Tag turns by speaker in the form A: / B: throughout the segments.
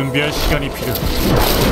A: 준비할 시간이 필요해.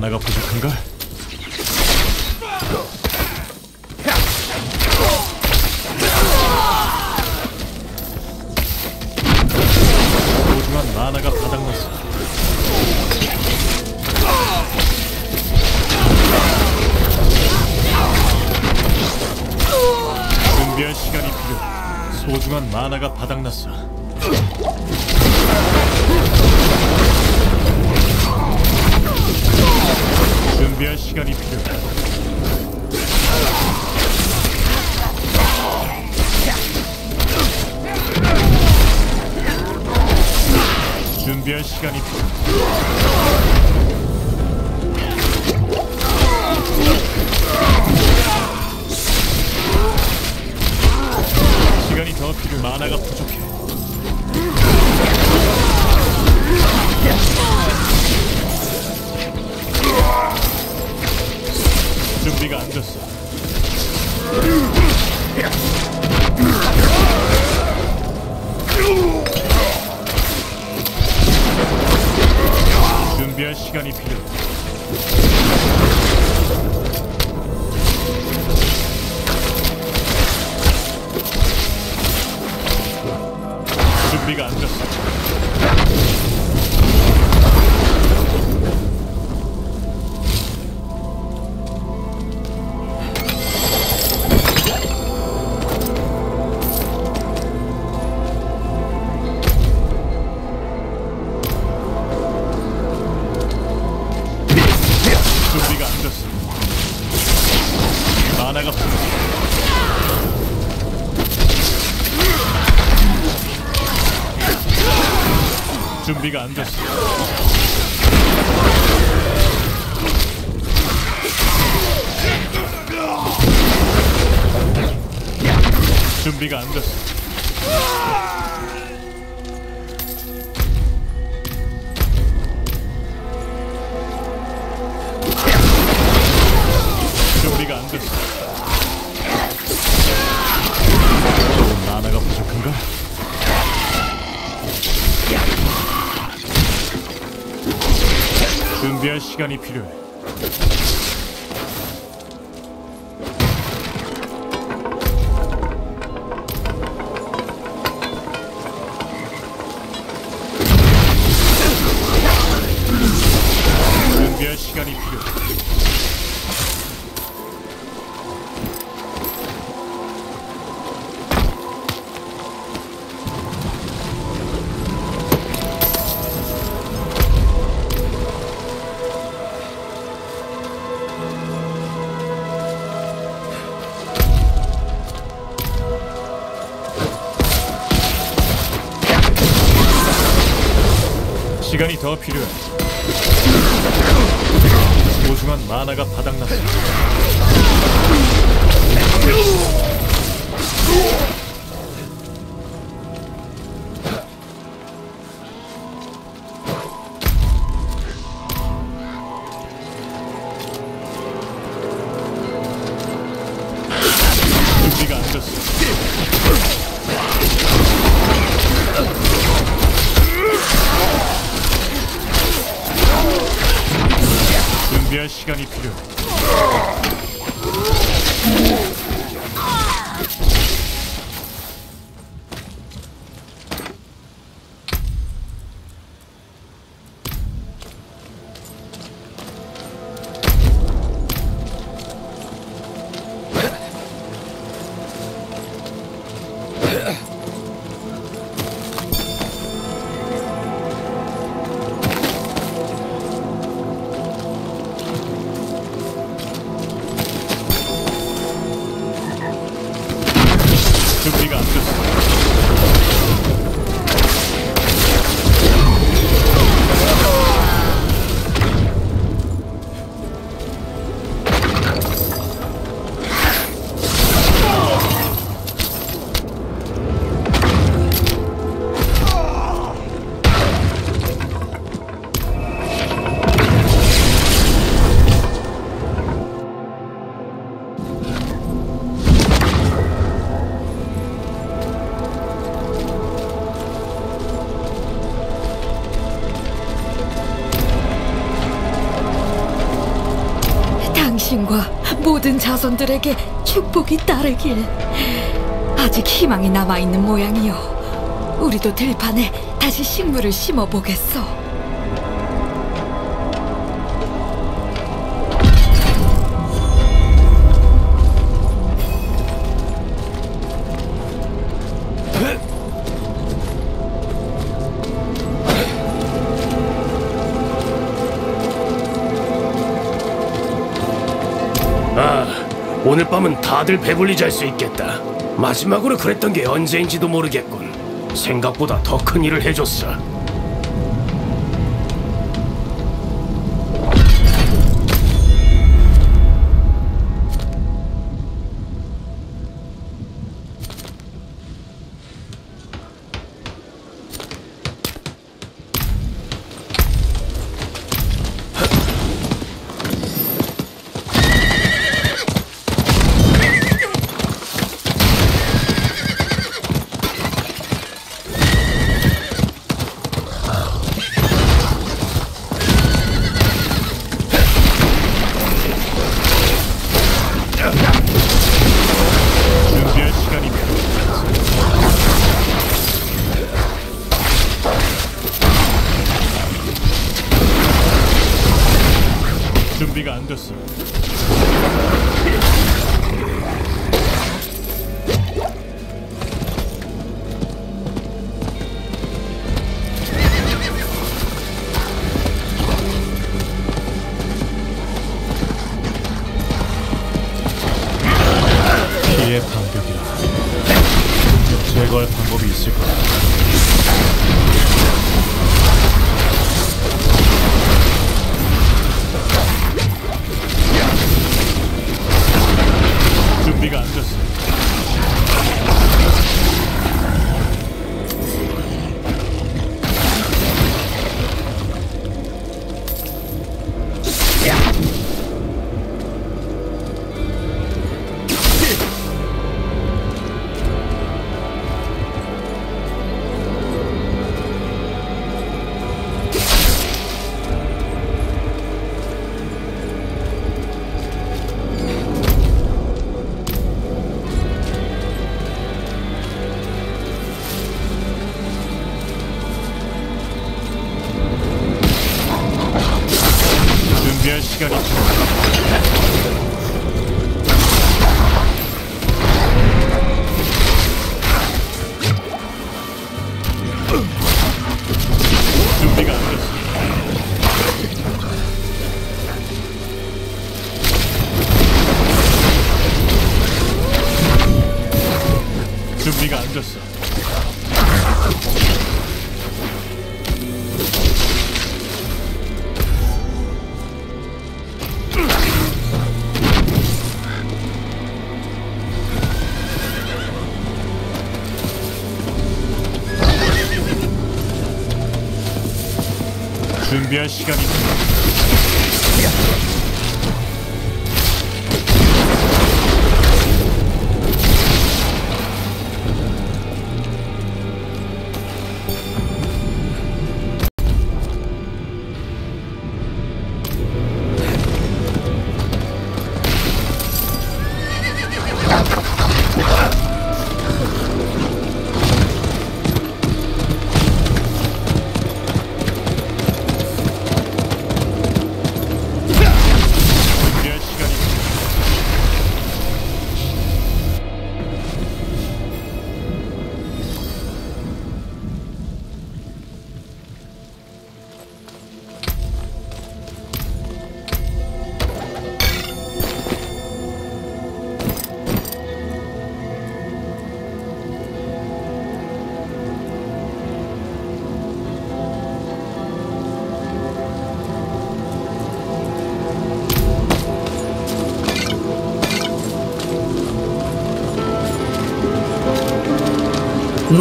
A: 하나가 부족. just 시간이 필요해. 더 필요해.
B: 모든 자손들에게 축복이 따르길. 아직 희망이 남아있는 모양이요. 우리도 들판에 다시 식물을 심어 보겠소.
A: 오늘 밤은 다들 배불리 잘 수 있겠다. 마지막으로 그랬던 게 언제인지도 모르겠군. 생각보다 더 큰 일을 해줬어.
C: 준비할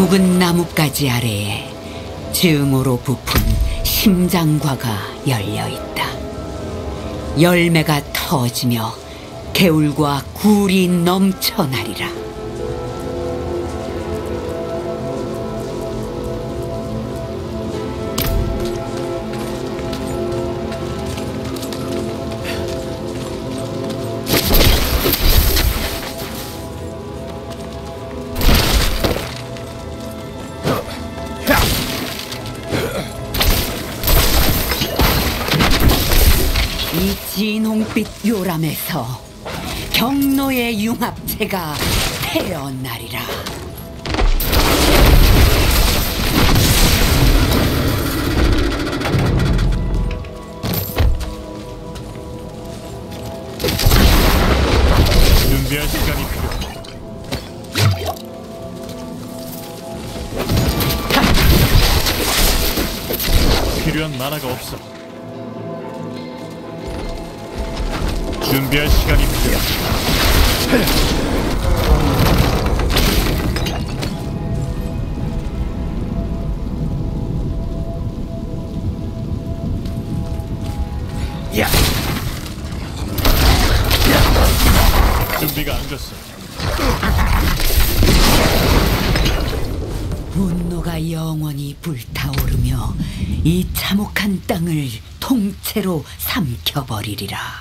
D: 묵은 나뭇가지 아래에 증오로 부푼 심장과가 열려 있다. 열매가 터지며 개울과 굴이 넘쳐나리라. 밤에서 경로의 융합체가 태어나리라.
A: Dee da.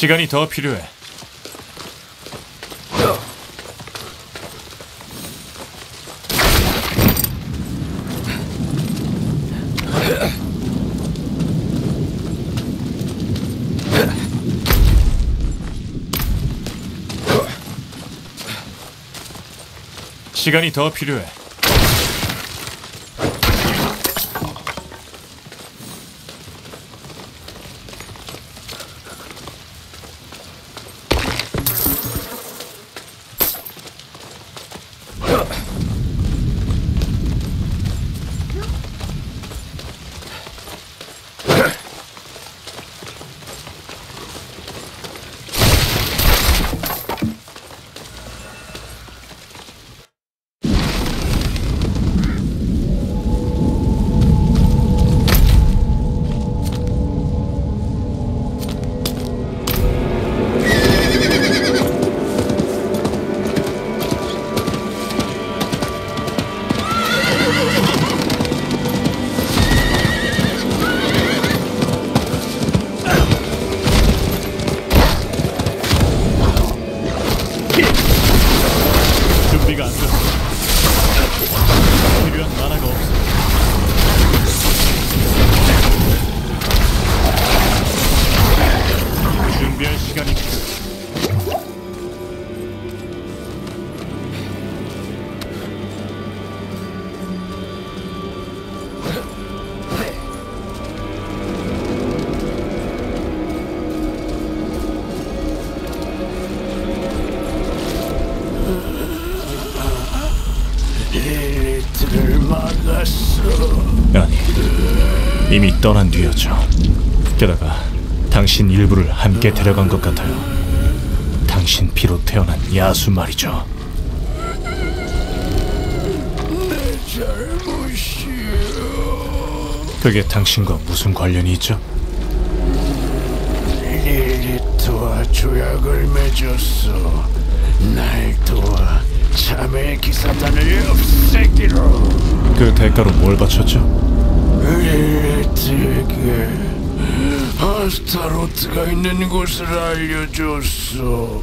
A: 시간이 더 필요해. 시간이 더 필요해. 뒤였죠. 게다가 당신 일부를 함께 데려간 것 같아요. 당신 피로 태어난 야수 말이죠. 그게 당신과 무슨 관련이 있죠?
E: 릴리트와 조약을 맺었어. 날 도와 자매 기사단을 없애기로.
A: 그 대가로 뭘 바쳤죠?
E: 릴리트에게 아스타로트가 있는 곳을 알려줬어.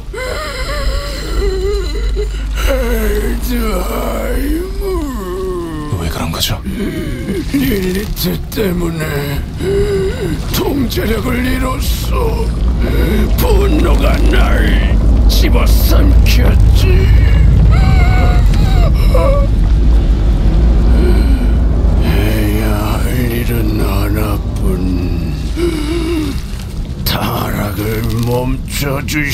E: 엘드하이무.
A: 왜 그런 거죠?
E: 릴리트 때문에 통제력을 잃었어. 분노가 날 집어삼켰지. 타락을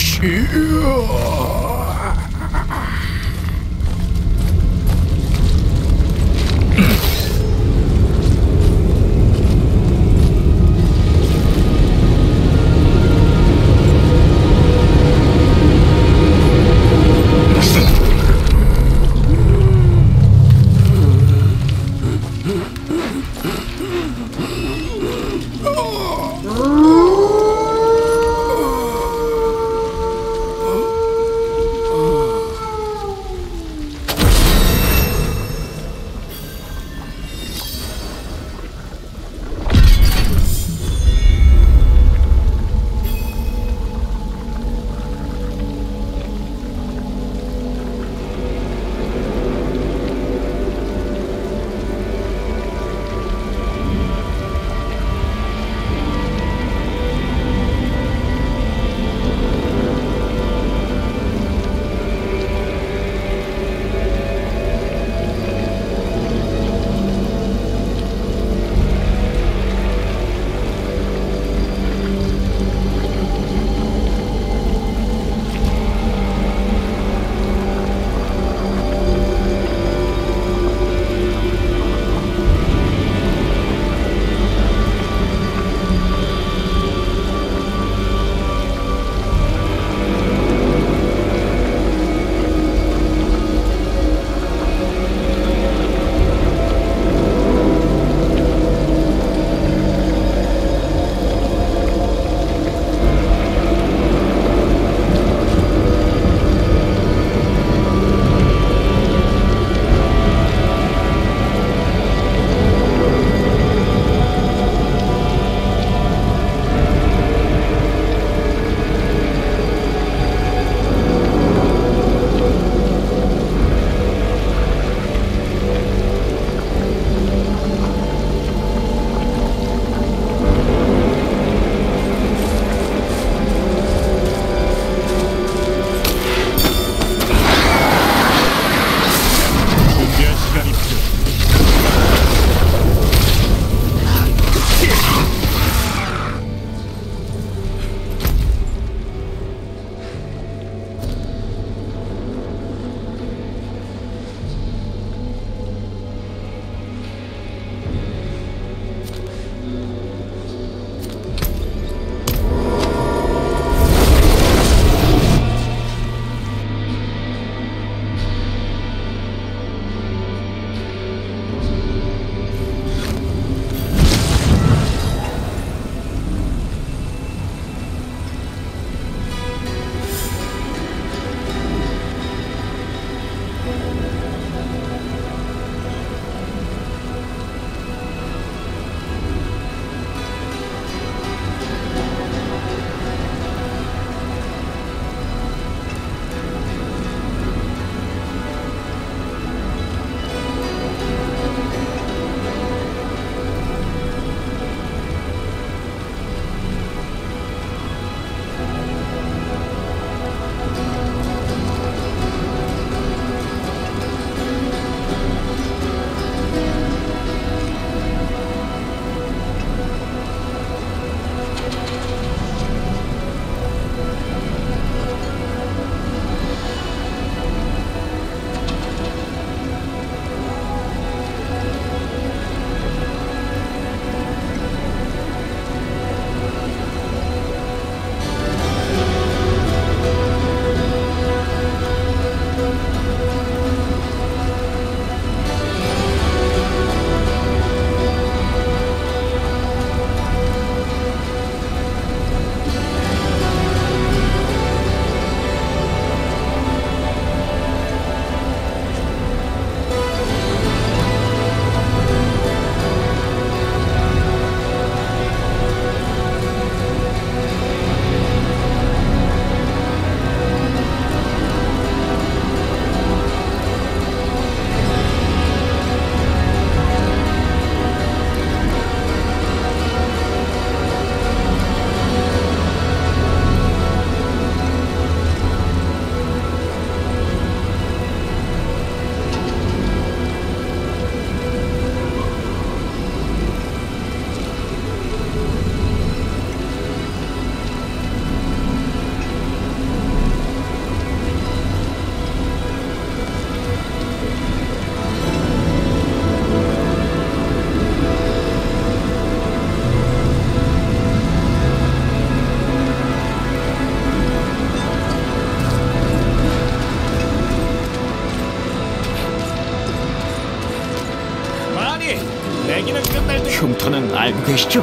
F: 계시죠?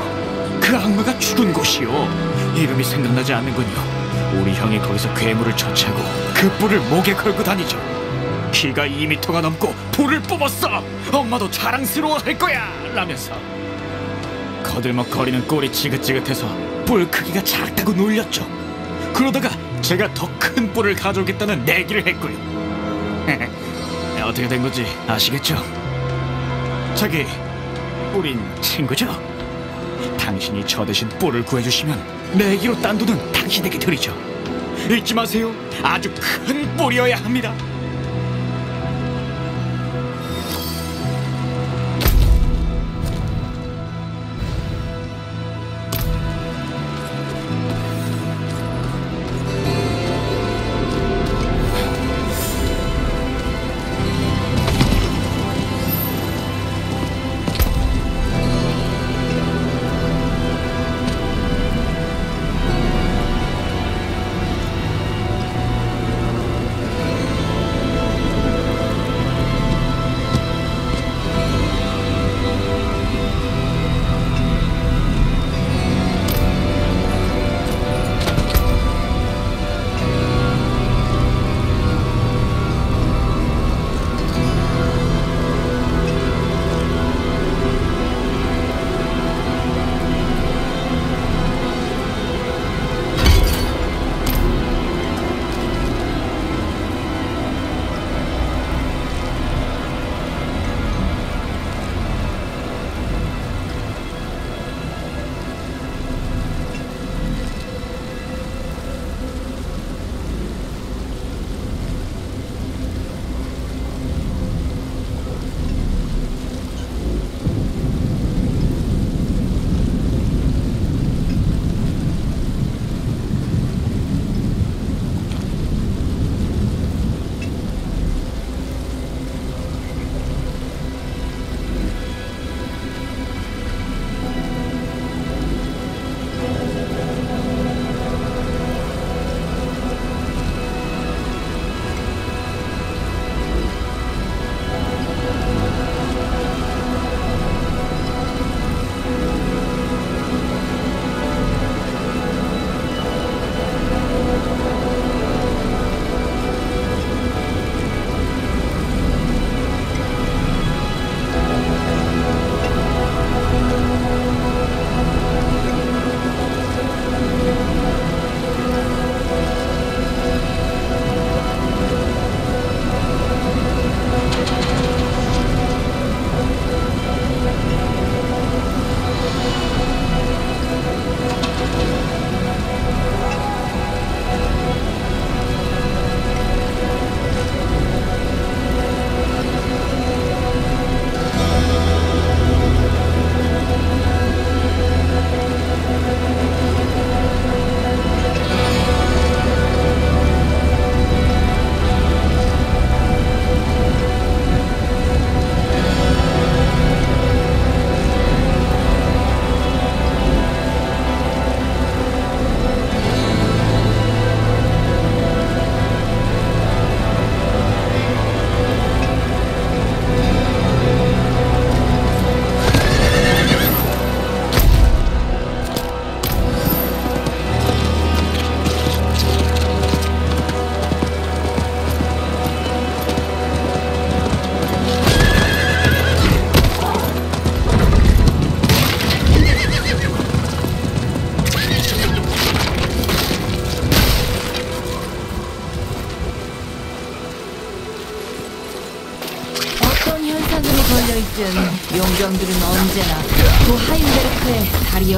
F: 그 악마가 죽은 곳이요. 이름이 생각나지 않는군요. 우리 형이 거기서 괴물을 처치하고 그 뿔을 목에 걸고 다니죠. 키가 2미터가 넘고 뿔을 뽑았어. 엄마도 자랑스러워할 거야. 라면서 거들먹거리는 꼴이 지긋지긋해서 뿔 크기가 작다고 놀렸죠. 그러다가 제가 더 큰 뿔을 가져오겠다는 내기를 했고요. 어떻게 된 건지 아시겠죠? 자기 우린 친구죠? 당신이 저 대신 뿔을 구해주시면 내기로 딴 돈은 당신에게 드리죠. 잊지 마세요. 아주 큰 뿔이어야 합니다.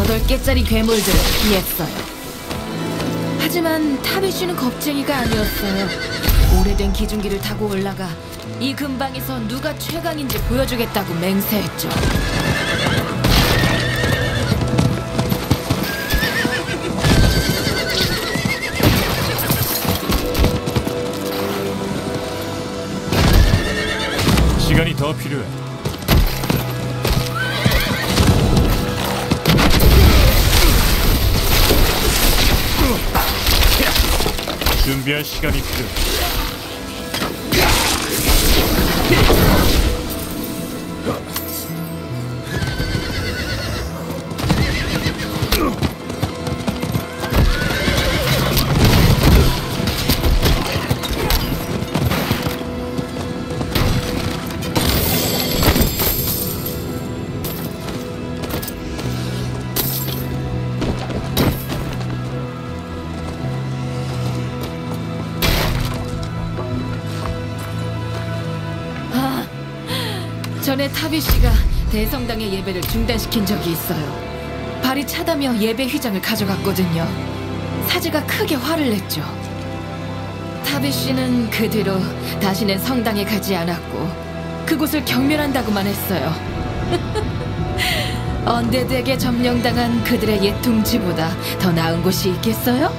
G: 다리 8개짜리 괴물들을 피했어요. 하지만 타비쉬는 겁쟁이가 아니었어요. 오래된 기중기를 타고 올라가 이 근방에서 누가 최강인지 보여주겠다고 맹세했죠.
A: 준비할 시
G: 성당의 예배를 중단시킨 적이 있어요. 발이 차다며 예배 휘장을 가져갔거든요. 사제가 크게 화를 냈죠. 타비 씨는 그 뒤로 다시는 성당에 가지 않았고 그곳을 경멸한다고만 했어요. 언데드에게 점령당한 그들의 옛 둥지보다 더 나은 곳이 있겠어요?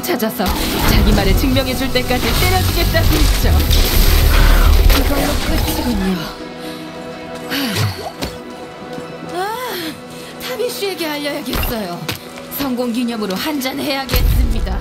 G: 속으로 찾아서 자기 말을 증명해줄 때까지 때려주겠다고 했죠. 이걸로 끝이군요. 아, 타비 씨에게 알려야겠어요. 성공 기념으로 한잔 해야겠습니다.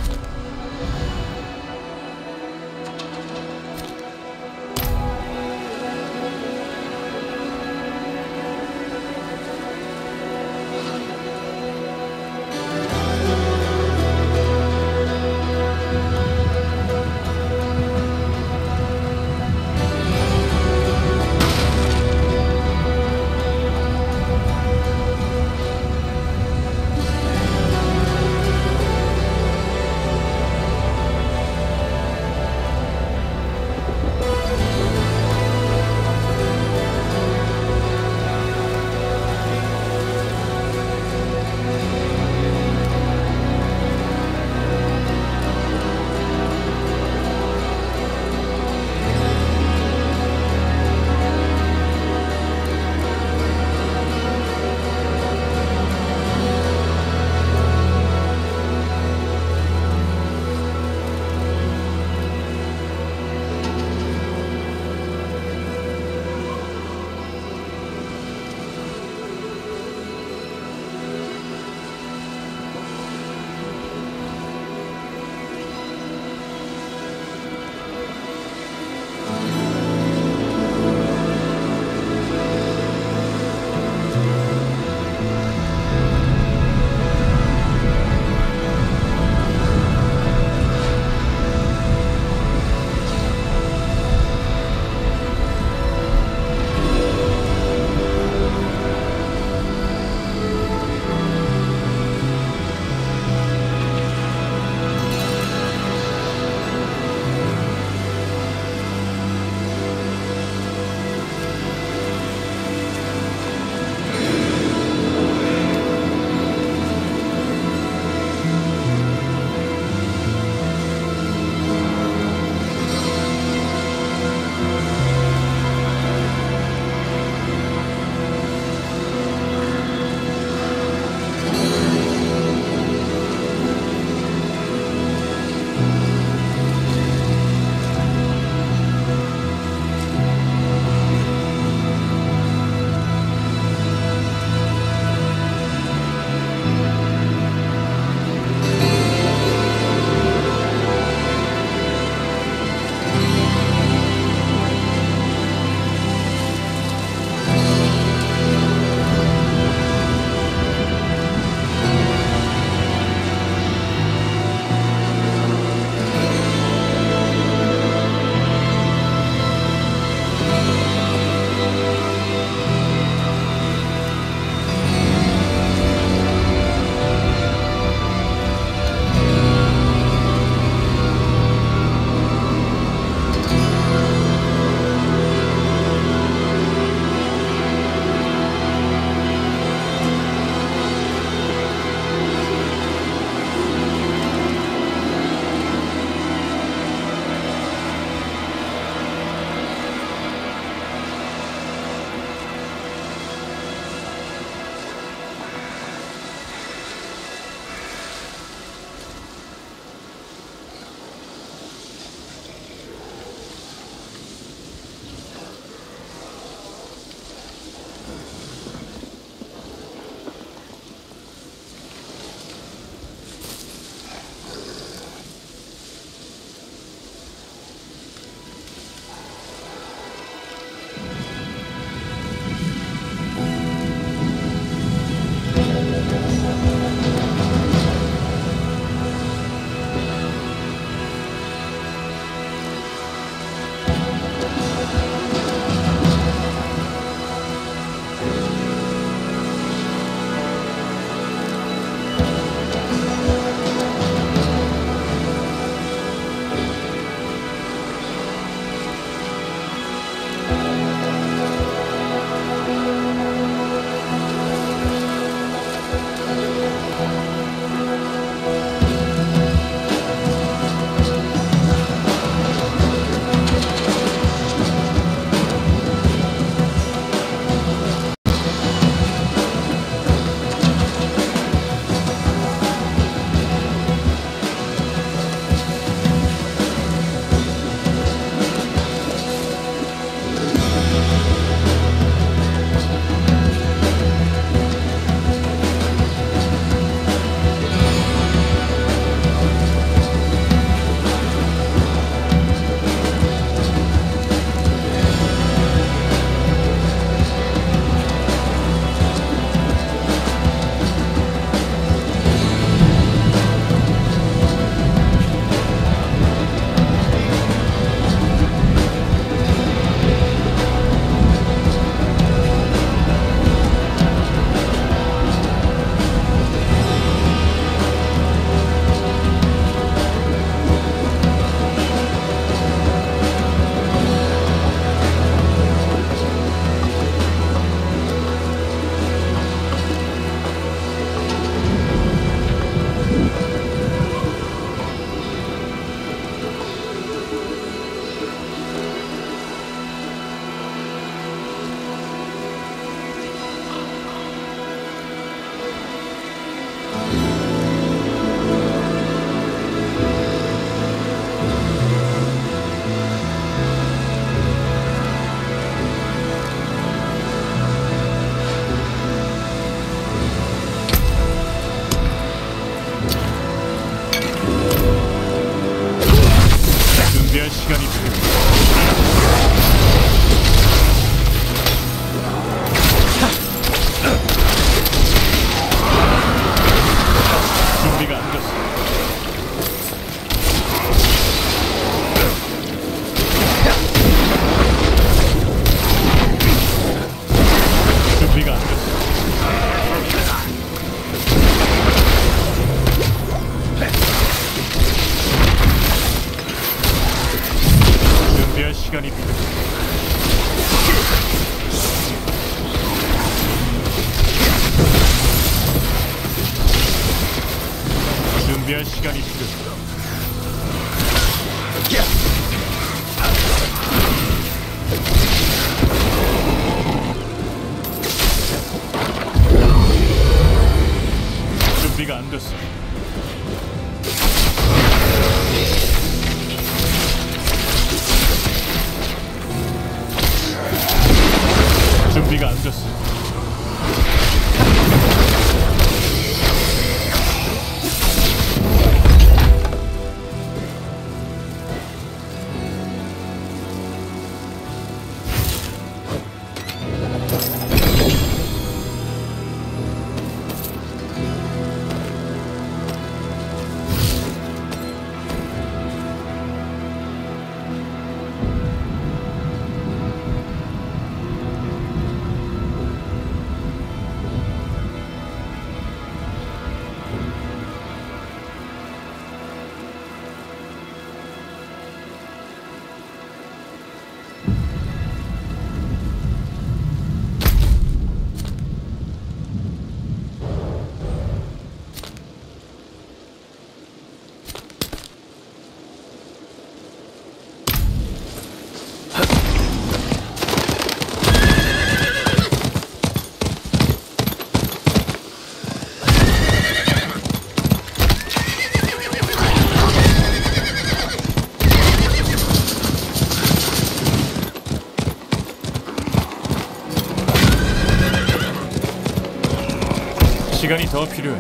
A: 더 필요해.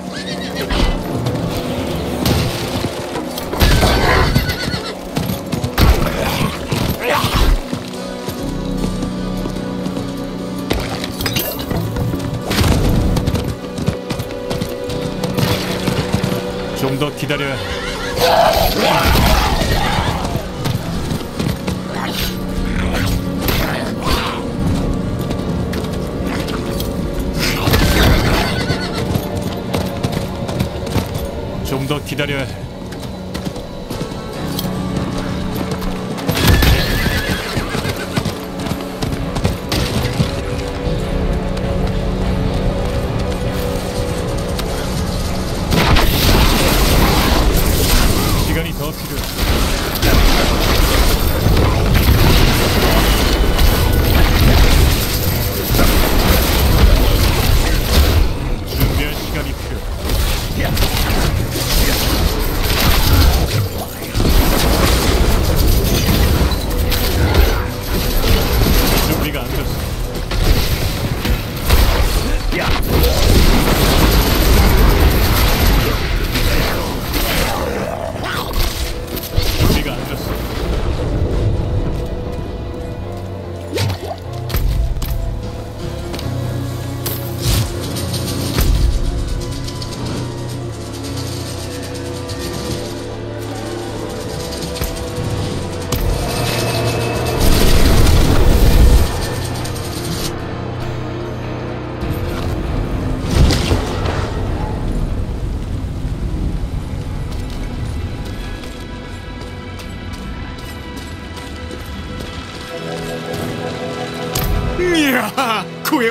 A: 좀 더 기다려야 해. 좀더기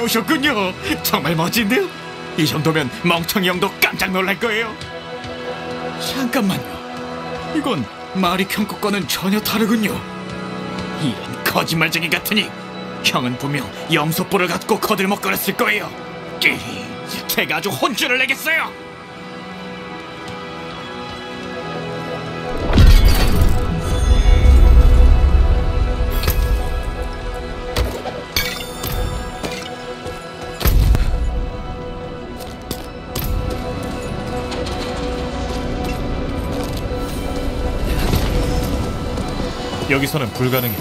F: 오셨군요. 정말 멋진데요? 이 정도면 멍청이 형도 깜짝 놀랄 거예요. 잠깐만요. 이건 마리 형것과는 전혀 다르군요. 이런 거짓말쟁이 같으니 형은 분명 염소뿔을 갖고 거들먹거렸을 거예요. 끼, 제가 아주 혼쭐을 내겠어요.
A: 여기서는 불가능해.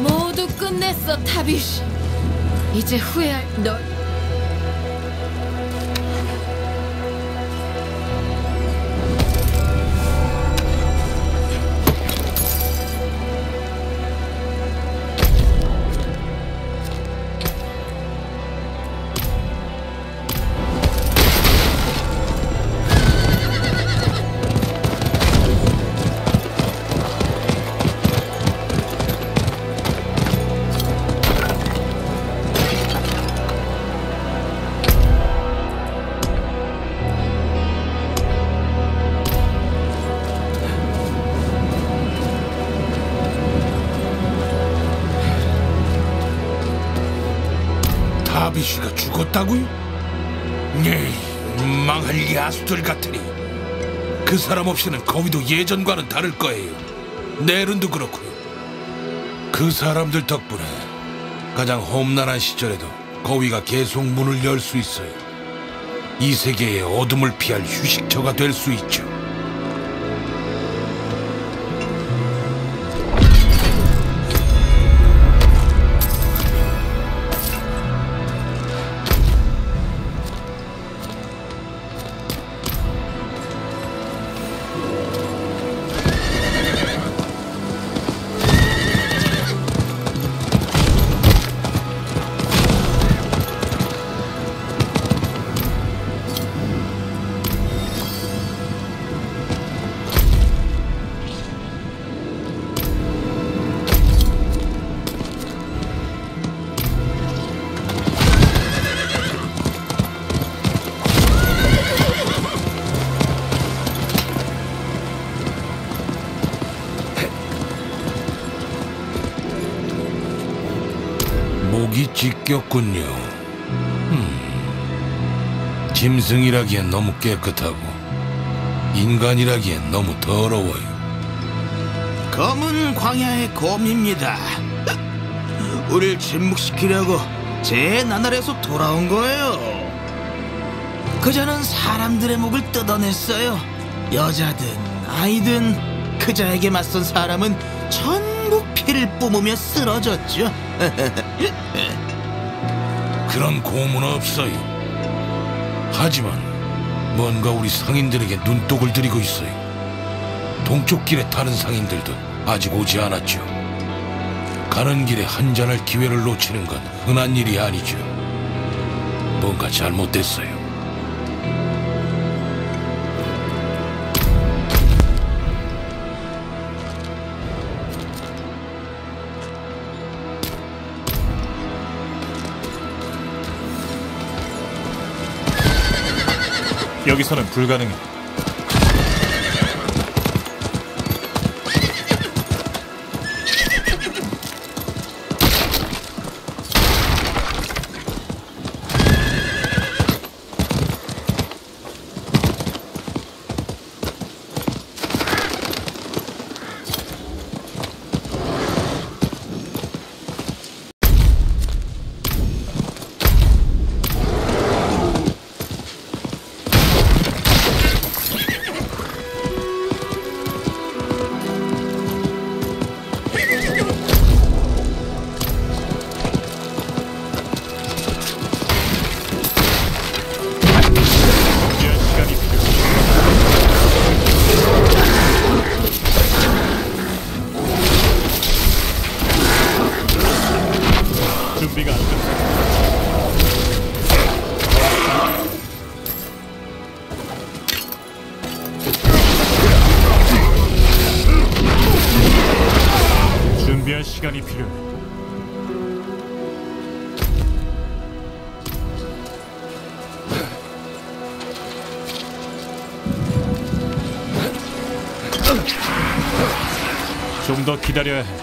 B: 모두 끝냈어, 타비쉬. 이제 후회할 너.
H: 사람 없이는 거위도 예전과는 다를 거예요. 내른도 그렇고요. 그 사람들 덕분에 가장 험난한 시절에도 거위가 계속 문을 열 수 있어요. 이 세계의 어둠을 피할 휴식처가 될 수 있죠. 찢겼군요. 음, 짐승이라기엔 너무 깨끗하고 인간이라기엔 너무 더러워요.
I: 검은 광야의 곰입니다. 우릴 침묵시키려고 제 나날에서 돌아온 거예요. 그자는 사람들의 목을 뜯어냈어요. 여자든 아이든 그자에게 맞선 사람은 전부 피를 뿜으며 쓰러졌죠.
H: 그런 고문 없어요. 하지만 뭔가 우리 상인들에게 눈독을 들이고 있어요. 동쪽 길에 타는 상인들도 아직 오지 않았죠. 가는 길에 한 잔할 기회를 놓치는 건 흔한 일이 아니죠. 뭔가 잘못됐어요.
A: 여기서는 불가능해. 기다려야 해.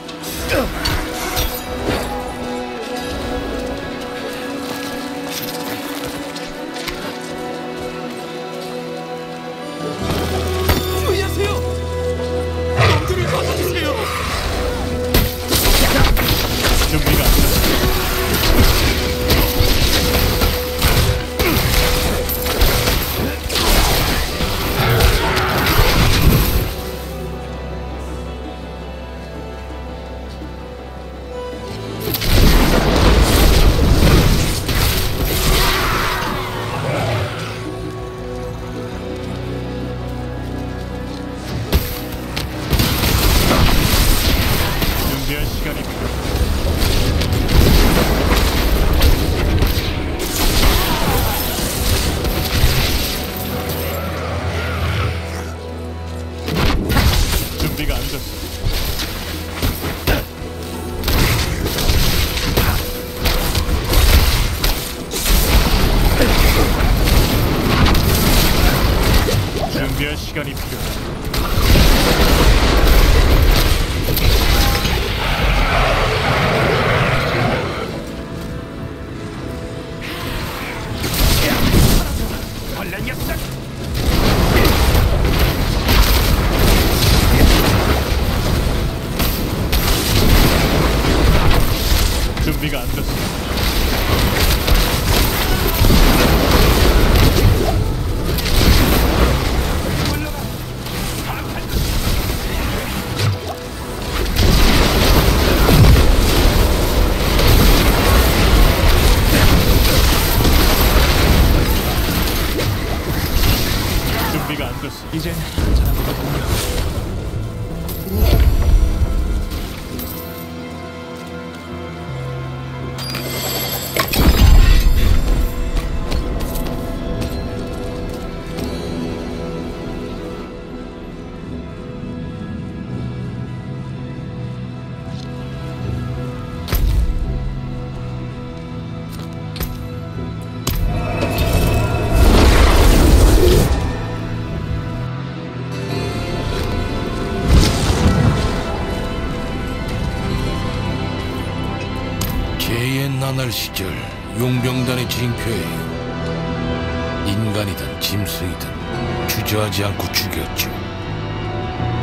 H: 시절 용병단의 징표예요. 인간이든 짐승이든 주저하지 않고 죽였죠.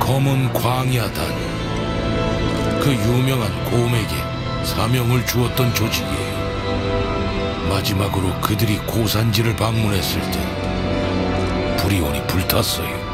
H: 검은 광야단 그 유명한 곰에게 사명을 주었던 조직이에요. 마지막으로 그들이 고산지를 방문했을 때 브리온이 불탔어요.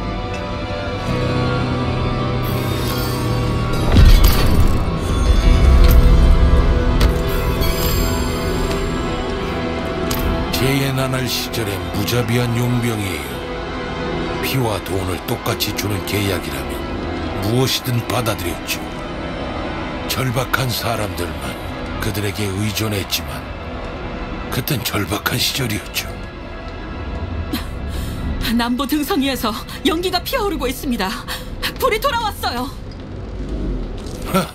H: 개의 나날 시절의 무자비한 용병이에요. 피와 돈을 똑같이 주는 계약이라면 무엇이든 받아들였죠. 절박한 사람들만 그들에게 의존했지만 그땐 절박한 시절이었죠.
J: 남부 등성이에서 연기가 피어오르고 있습니다. 불이 돌아왔어요.
H: 하,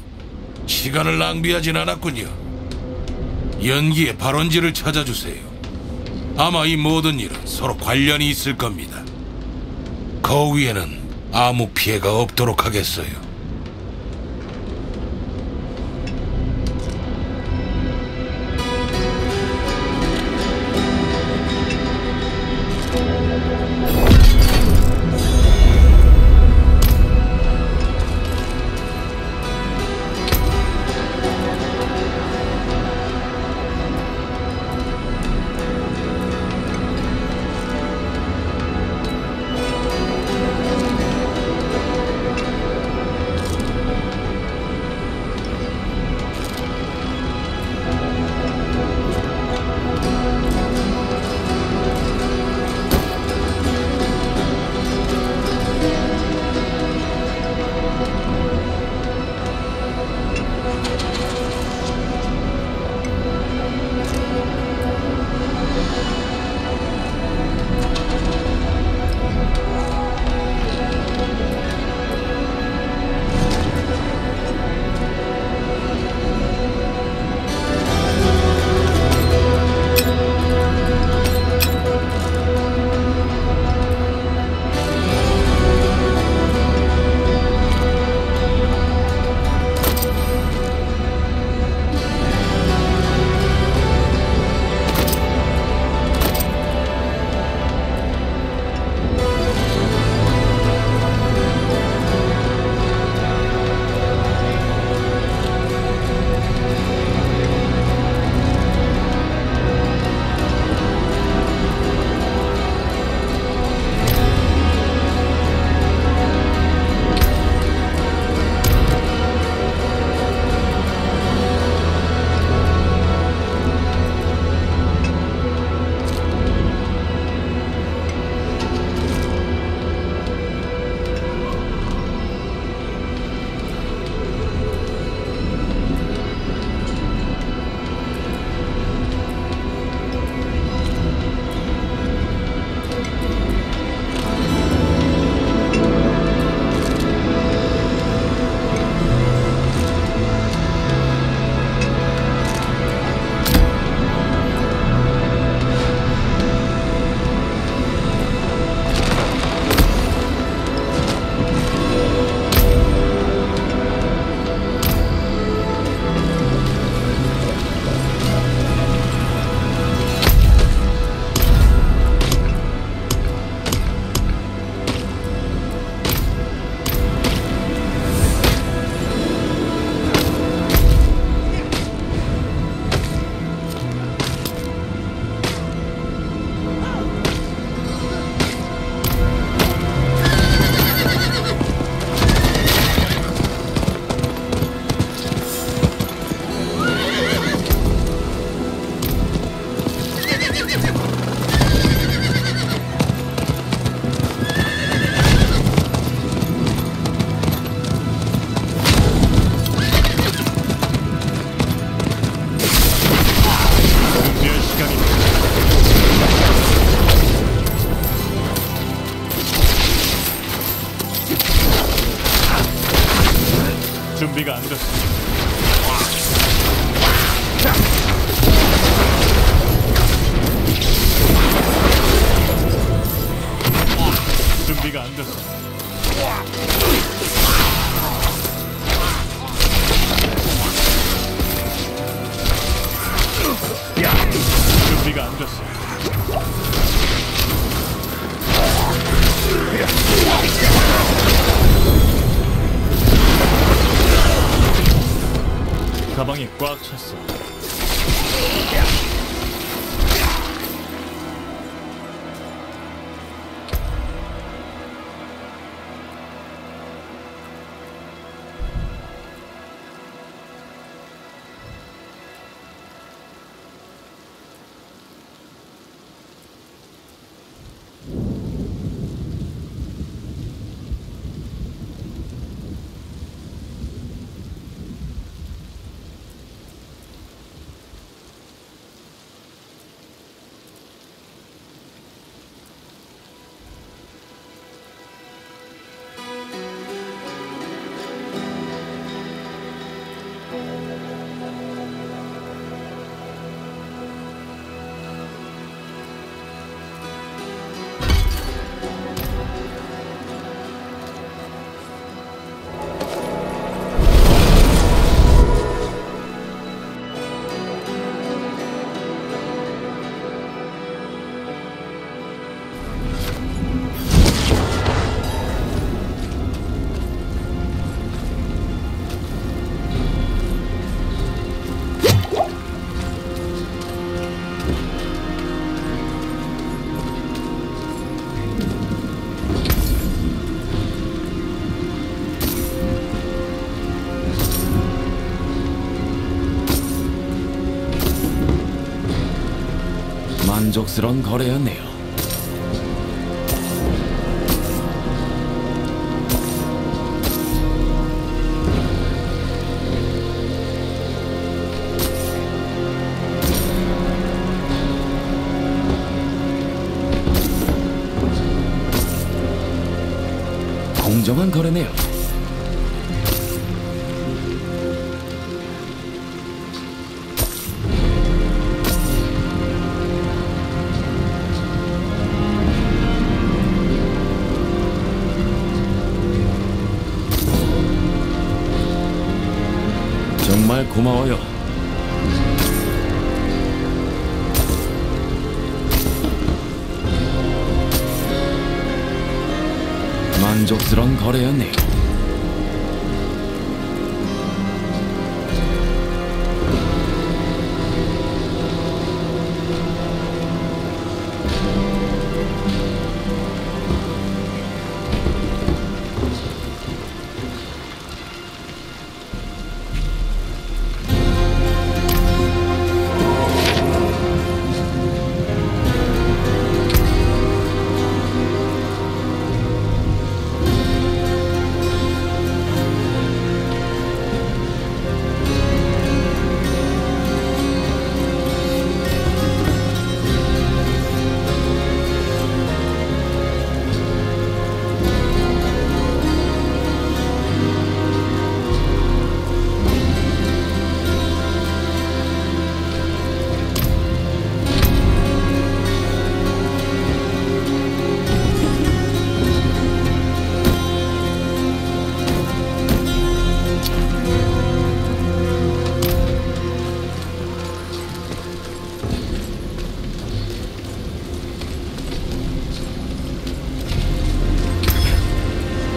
H: 시간을 낭비하진 않았군요. 연기의 발원지를 찾아주세요. 아마 이 모든 일은 서로 관련이 있을 겁니다. 거위에는 아무 피해가 없도록 하겠어요.
K: 만족스러운 거래였네요. 공정한 거래네요. 만족스러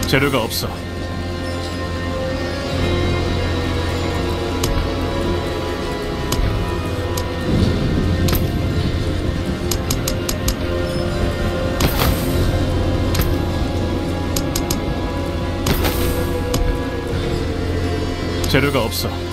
A: 재료가 없어. 재료가 없어.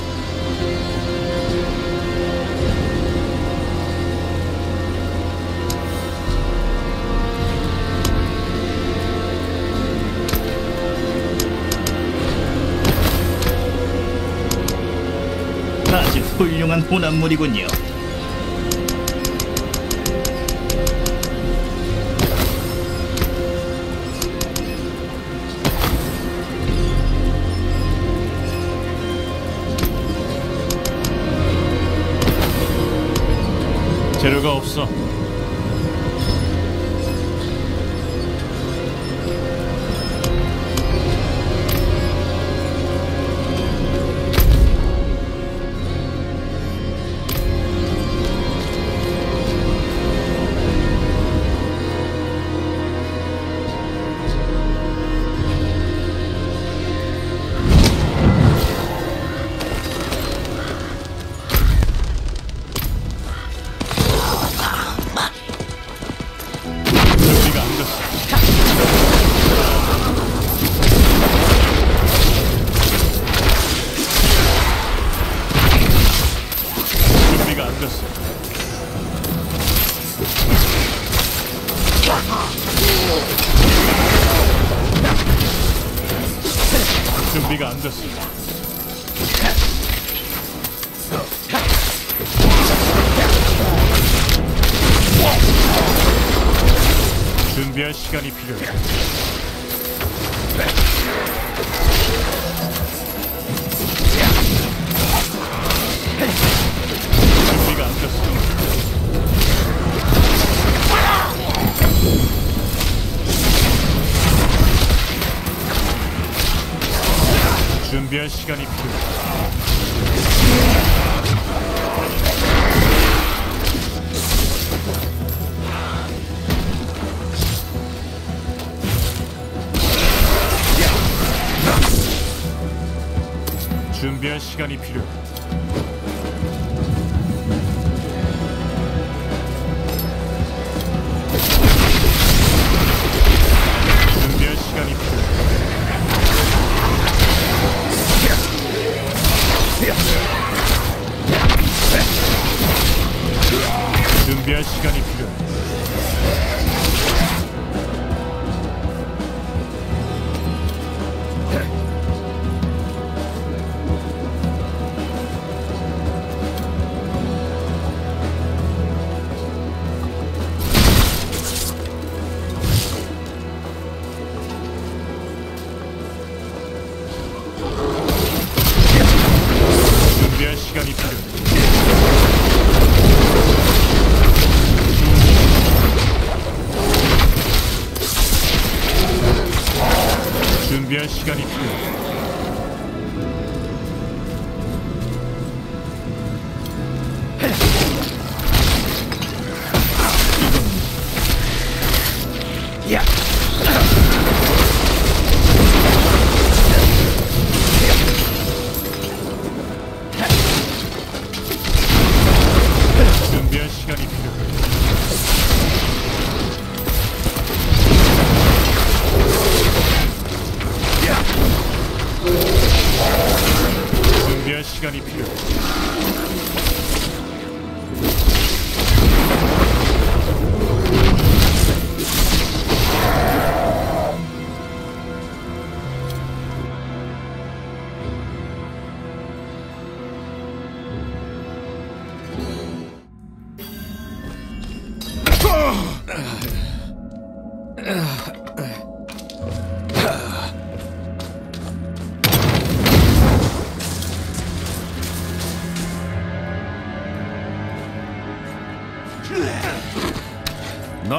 L: 훌륭한 혼합물이군요.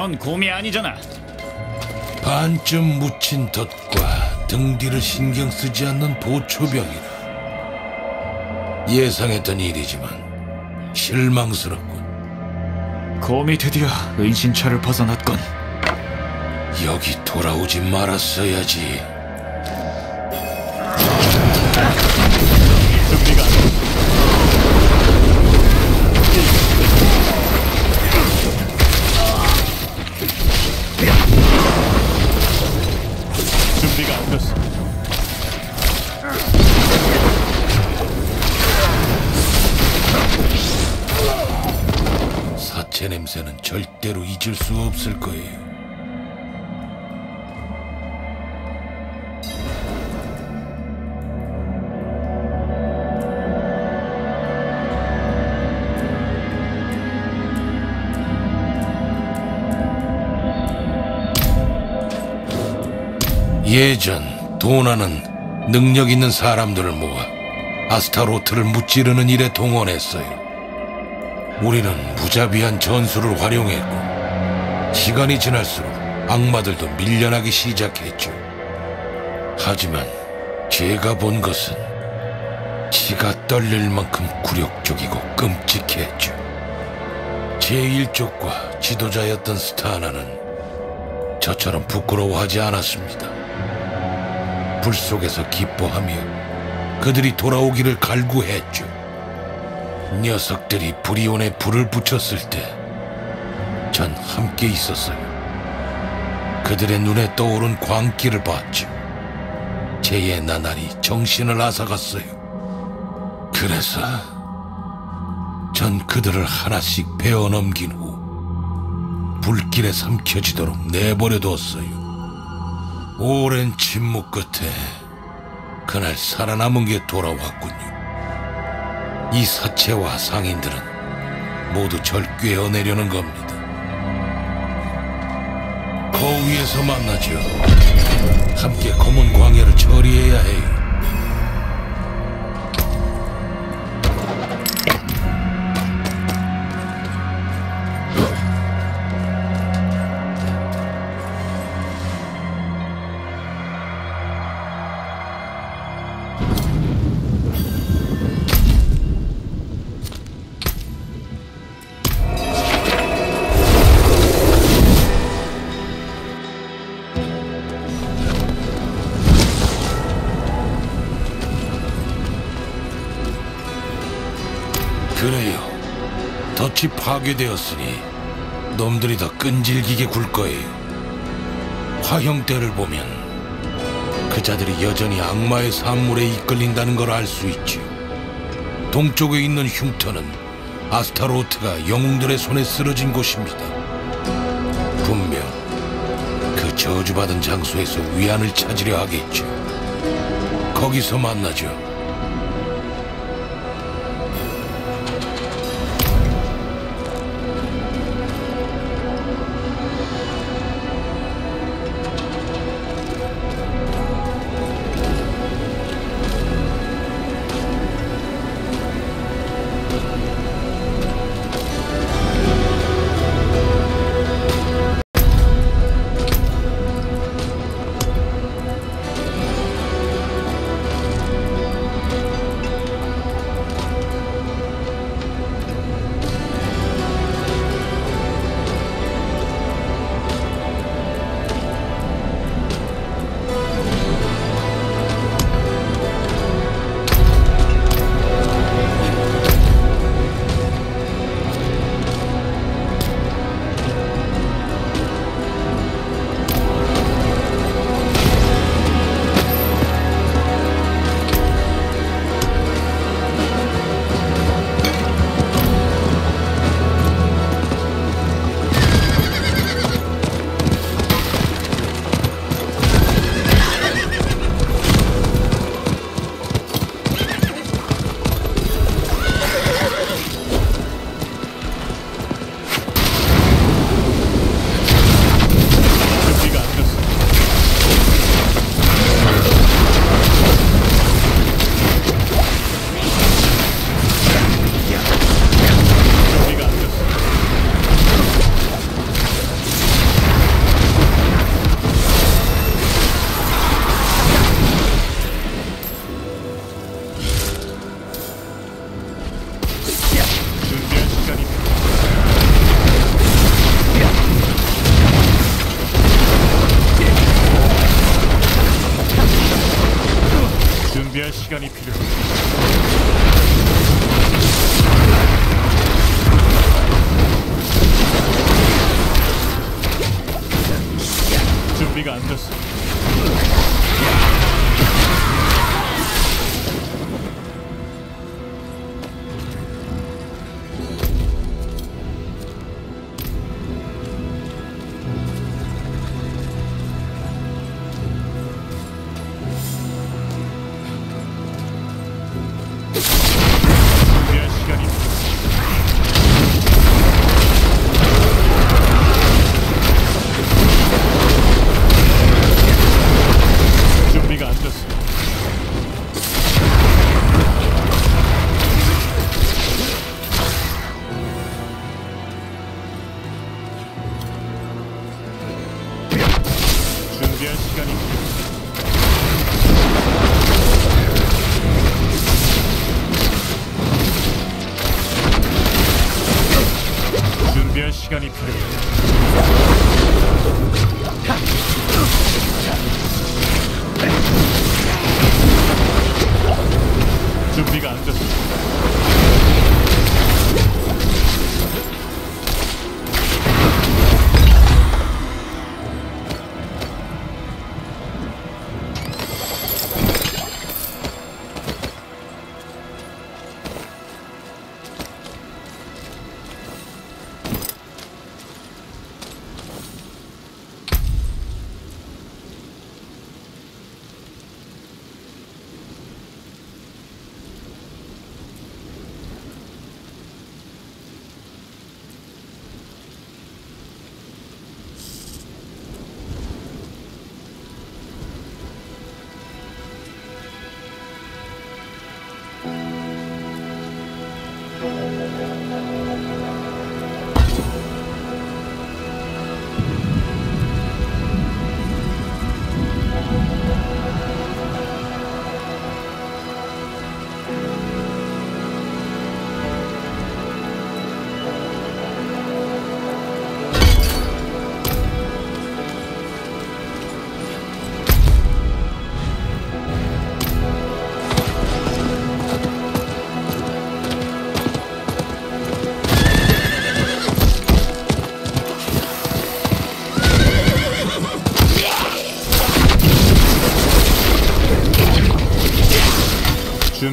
M: 넌 곰이 아니잖아.
H: 반쯤 묻힌 덫과 등 뒤를 신경 쓰지 않는 보초병이라. 예상했던 일이지만 실망스럽군.
M: 곰이 드디어 은신처를 벗어났군.
H: 여기 돌아오지 말았어야지. 잊을 수 없을 거예요. 예전 도나는 능력 있는 사람들을 모아 아스타로트를 무찌르는 일에 동원했어요. 우리는 무자비한 전술을 활용했고 시간이 지날수록 악마들도 밀려나기 시작했죠. 하지만 제가 본 것은 치가 떨릴 만큼 굴욕적이고 끔찍했죠. 제1족과 지도자였던 스타나는 저처럼 부끄러워하지 않았습니다. 불 속에서 기뻐하며 그들이 돌아오기를 갈구했죠. 녀석들이 브리온에 불을 붙였을 때 전 함께 있었어요. 그들의 눈에 떠오른 광기를 봤죠. 제의 나날이 정신을 앗아갔어요. 그래서 전 그들을 하나씩 베어 넘긴 후 불길에 삼켜지도록 내버려뒀어요. 오랜 침묵 끝에 그날 살아남은 게 돌아왔군요. 이 사체와 상인들은 모두 절 꿰어내려는 겁니다. 거위에서 만나죠. 함께 검은 광야를 처리해야 해요. 파괴되었으니 놈들이 더 끈질기게 굴 거예요. 화형대를 보면 그 자들이 여전히 악마의 산물에 이끌린다는 걸 알 수 있지요. 동쪽에 있는 흉터는 아스타로트가 영웅들의 손에 쓰러진 곳입니다. 분명 그 저주받은 장소에서 위안을 찾으려 하겠죠. 거기서 만나죠.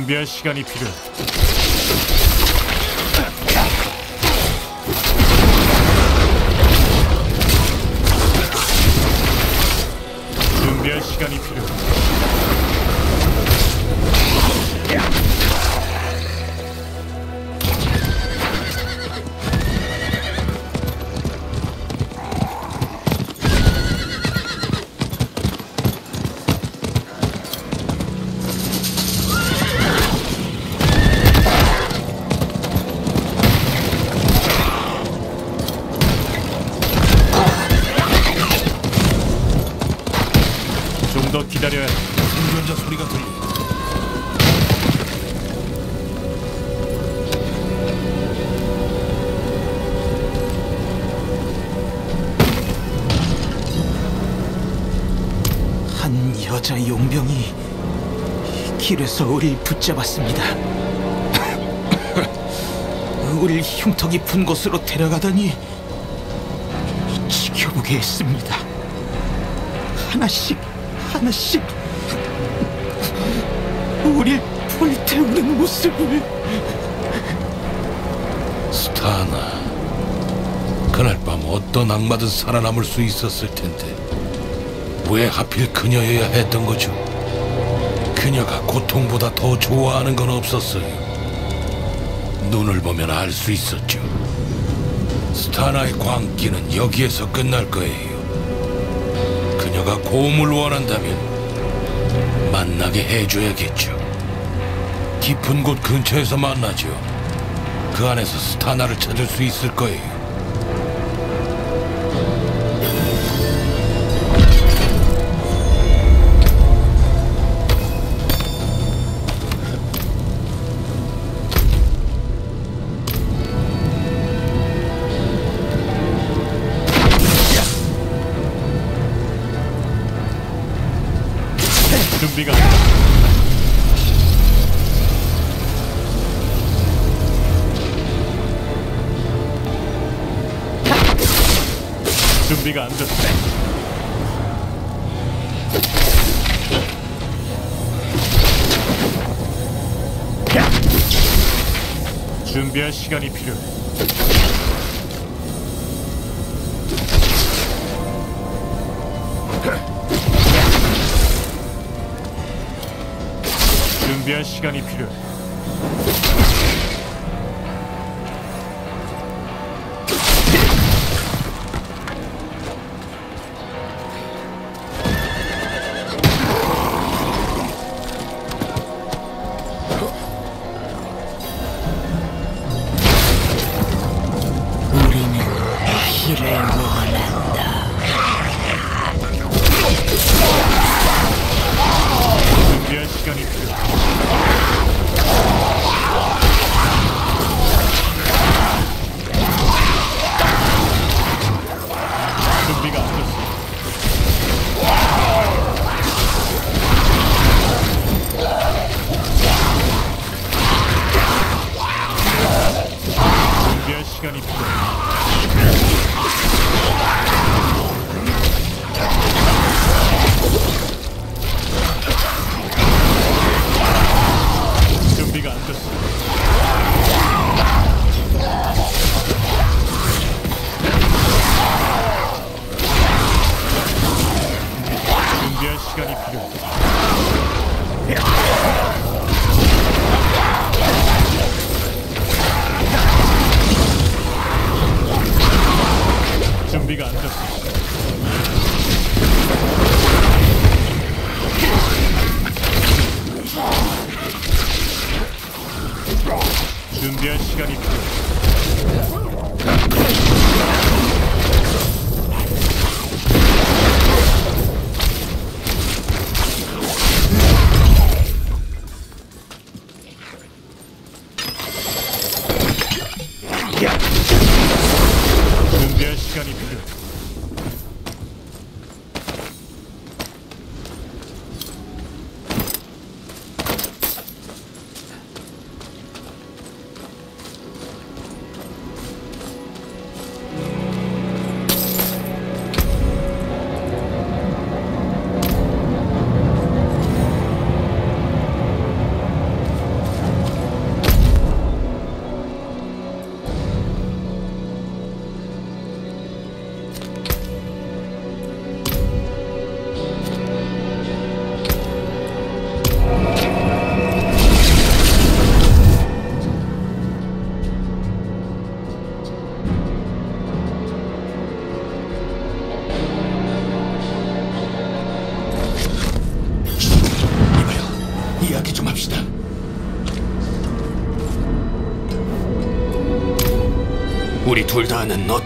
A: 준비할 시간이 필요해.
F: 길에서 우릴 붙잡았습니다. 우릴 흉터 깊은 곳으로 데려가더니 지켜보게 했습니다. 하나씩 하나씩 우릴 불태우는 모습을
H: 스타나. 그날 밤 어떤 악마든 살아남을 수 있었을 텐데 왜 하필 그녀여야 했던 거죠? 그녀가 고통보다 더 좋아하는 건 없었어요. 눈을 보면 알 수 있었죠. 스타나의 광기는 여기에서 끝날 거예요. 그녀가 고음을 원한다면 만나게 해줘야겠죠. 깊은 곳 근처에서 만나죠. 그 안에서 스타나를 찾을 수 있을 거예요.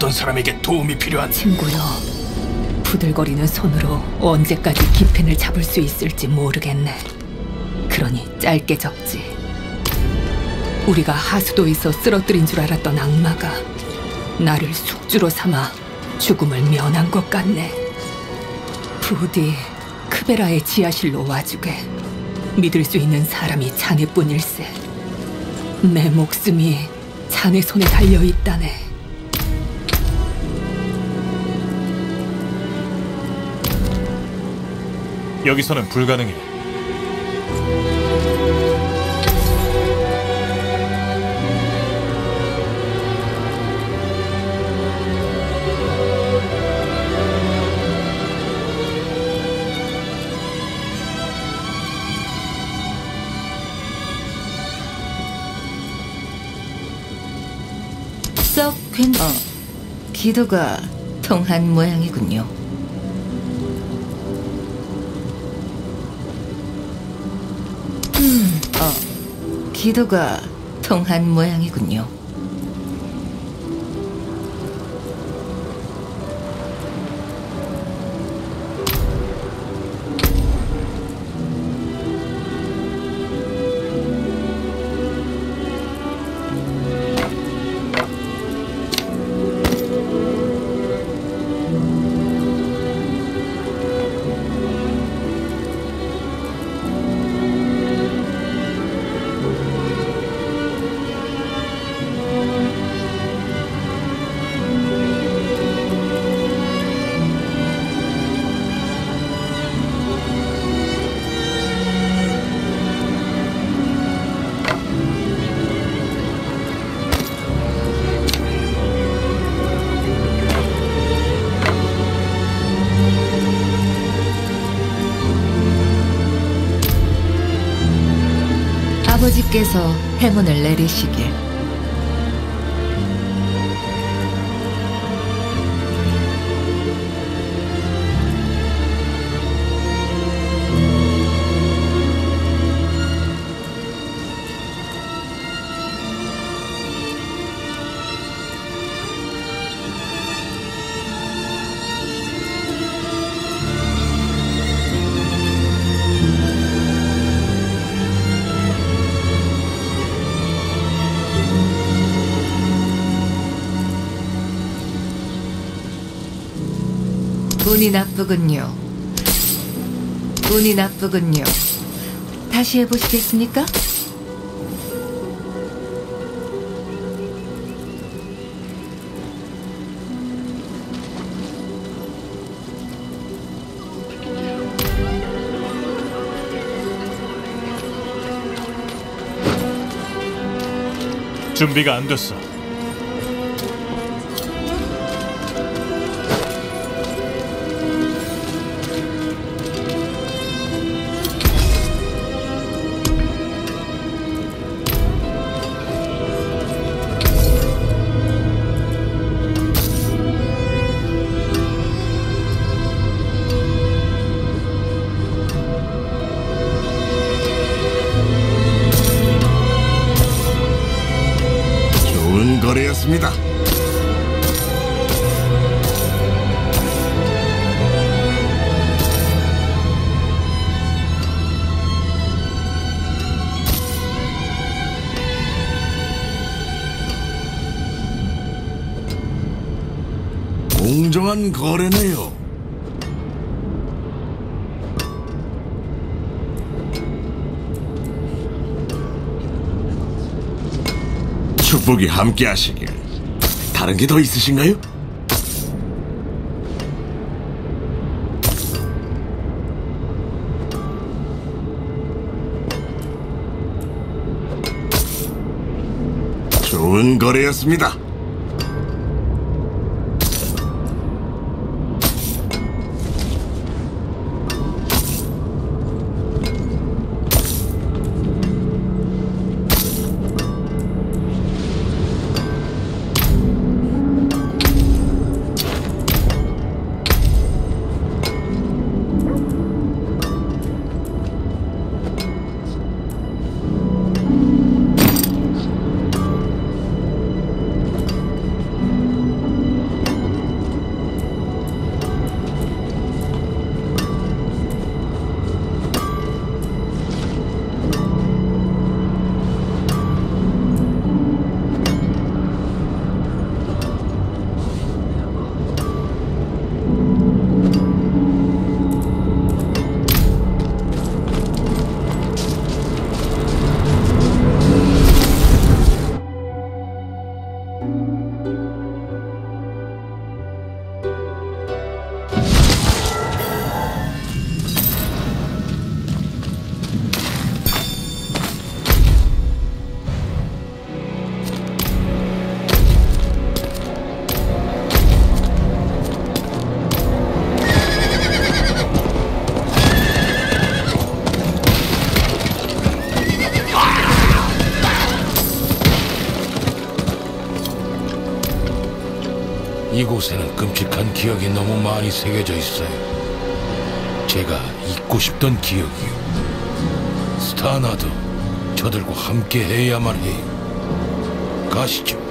N: 어떤 사람에게 도움이 필요한
J: 친구요. 부들거리는 손으로 언제까지 기펜을 잡을 수 있을지 모르겠네. 그러니 짧게 적지. 우리가 하수도에서 쓰러뜨린 줄 알았던 악마가 나를 숙주로 삼아 죽음을 면한 것 같네. 부디 크베라의 지하실로 와주게. 믿을 수 있는 사람이 자네뿐일세. 내 목숨이 자네 손에 달려 있다네.
A: 여기서는 불가능해.
G: 썩 괜... 어, 기도가 통한 모양이군요. 기도가 통한 모양이군요. 아버지께서 해문을 내리시길. 운이 나쁘군요. 운이 나쁘군요. 다시 해보시겠습니까?
A: 준비가 안 됐어.
O: 축복이 함께 하시길. 다른 게 더 있으신가요? 좋은 거래였습니다.
H: 기억이 너무 많이 새겨져 있어요. 제가 잊고 싶던 기억이요. 스타나도 저들과 함께 해야만 해요. 가시죠.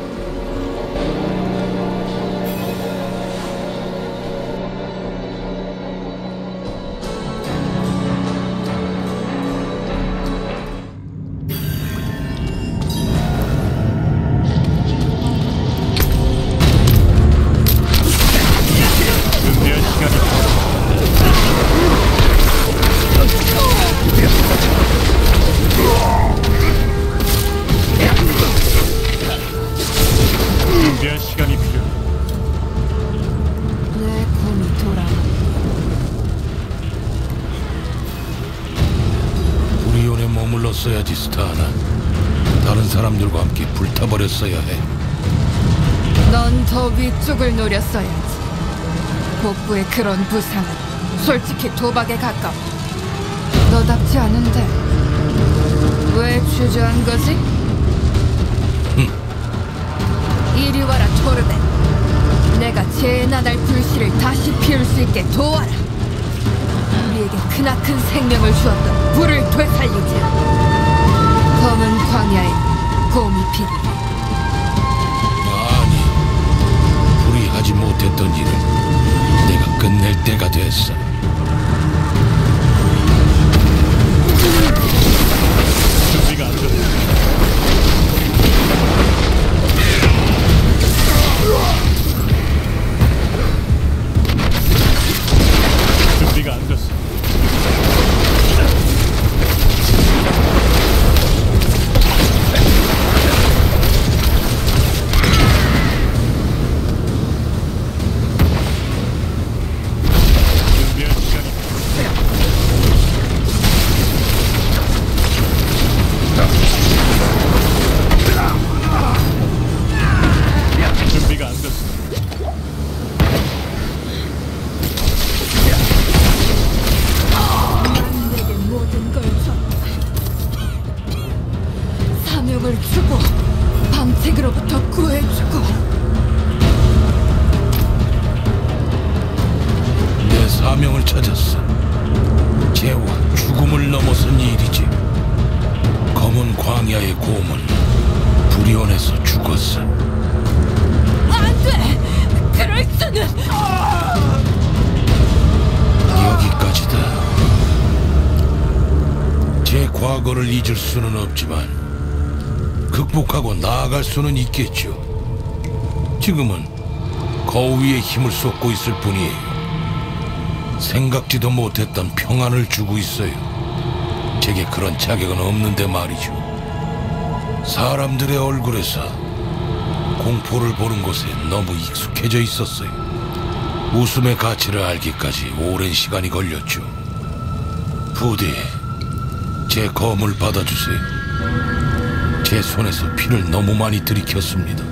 B: 그런 부상은 솔직히 도박에 가까워. 너답지 않은데 왜 주저한 거지? 이리 와라 토르벤. 내가 제나날 불씨를 다시 피울 수 있게 도와라. 우리에게 크나큰 생명을 주었던 불을 되살리자. 검은 광야에 곰이 피리.
H: 아니, 우리 하지 못했던 일을 내가 끝낼 때가 됐어. 수는 있겠죠. 지금은 거위의 힘을 쏟고 있을 뿐이에요. 생각지도 못했던 평안을 주고 있어요. 제게 그런 자격은 없는데 말이죠. 사람들의 얼굴에서 공포를 보는 것에 너무 익숙해져 있었어요. 웃음의 가치를 알기까지 오랜 시간이 걸렸죠. 부디 제 검을 받아주세요. 제 손에서 피를 너무 많이 들이켰습니다.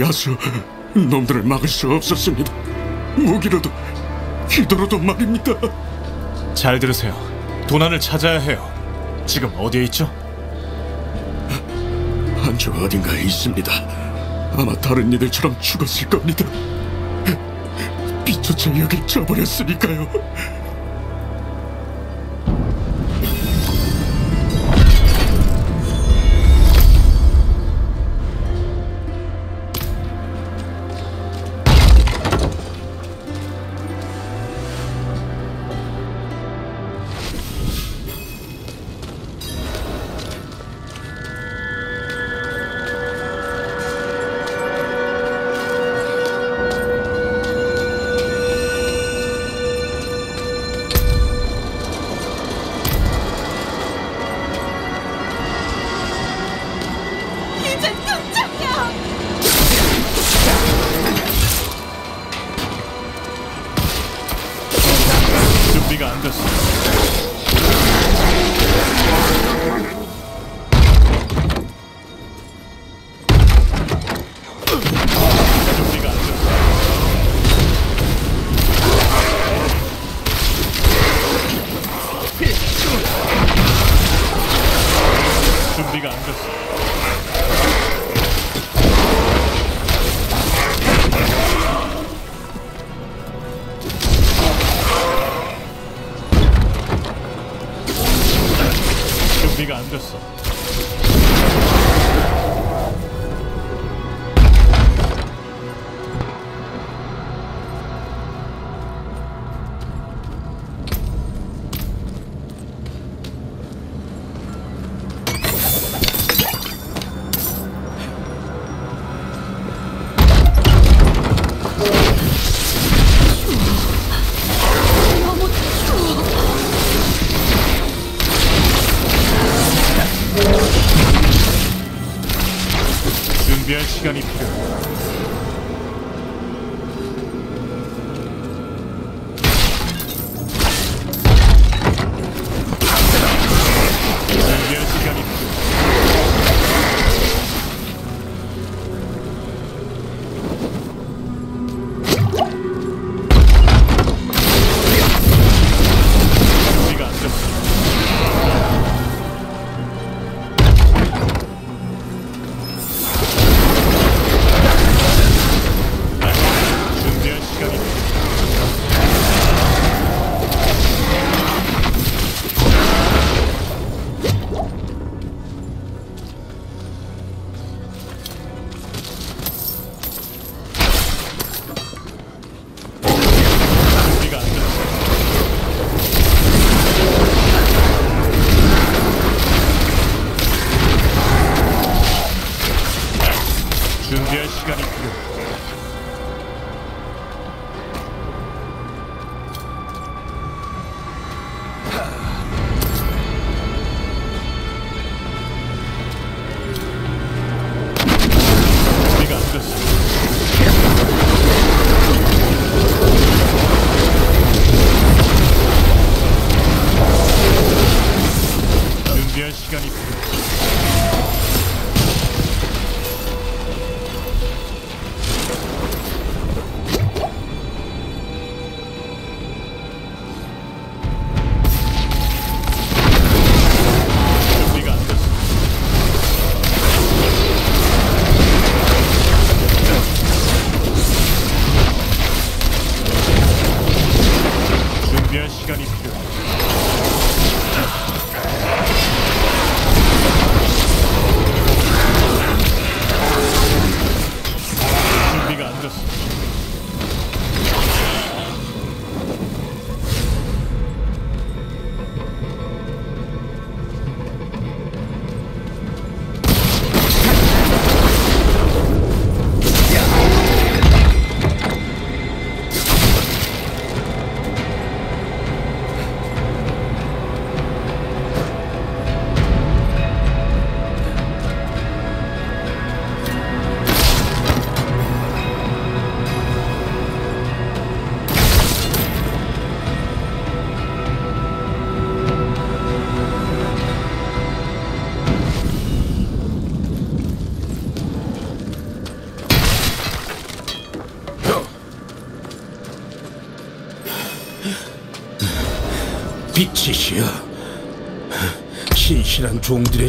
A: 야수 놈들을 막을 수 없었습니다. 무기로도 기도로도 말입니다.
P: 잘 들으세요. 도난을 찾아야 해요. 지금 어디에 있죠?
A: 한쪽 어딘가에 있습니다. 아마 다른 이들처럼 죽었을 겁니다. 비조차 여길 져버렸으니까요.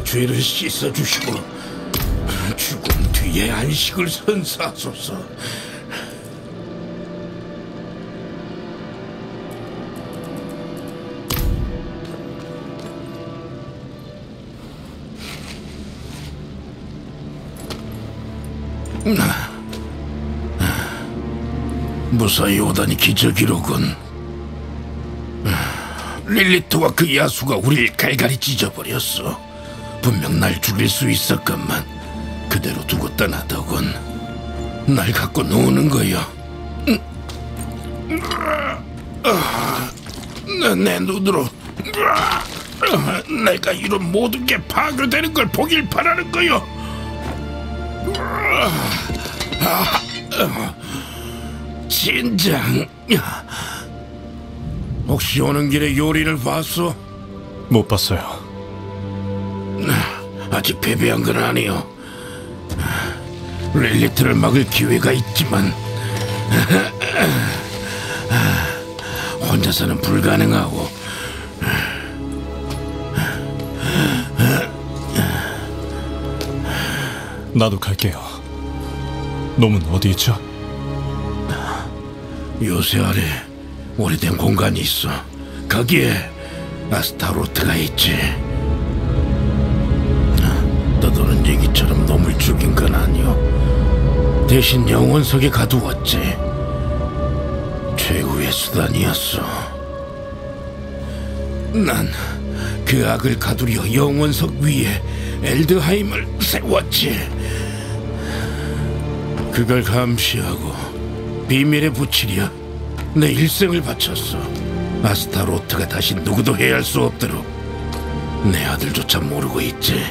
H: 죄를 씻어주시고 죽음 뒤에 안식을 선사하소서. 무사히 오다니 기적이로군. 릴리트와 그 야수가 우릴 갈갈이 찢어버렸어. 분명 날 죽일 수 있었건만 그대로 두고 떠나더군. 날 갖고 노는 거야. 아, 내 눈으로 아, 내가 이런 모든 게 파괴되는 걸 보길 바라는 거요. 아, 진장. 혹시 오는 길에 요리를 봤어?
A: 못 봤어요.
H: 아직 패배한 건 아니요. 릴리트를 막을 기회가 있지만 혼자서는 불가능하고
A: 나도 갈게요. 놈은 어디 있죠?
H: 요새 아래 오래된 공간이 있어. 거기에 아스타로트가 있지. 얘기처럼 놈을 죽인 건 아니오. 대신 영원석에 가두었지. 최후의 수단이었어. 난 그 악을 가두려 영원석 위에 엘드하임을 세웠지. 그걸 감시하고 비밀에 붙이려 내 일생을 바쳤어. 아스타로트가 다시 누구도 해할 수 없도록 내 아들조차 모르고 있지.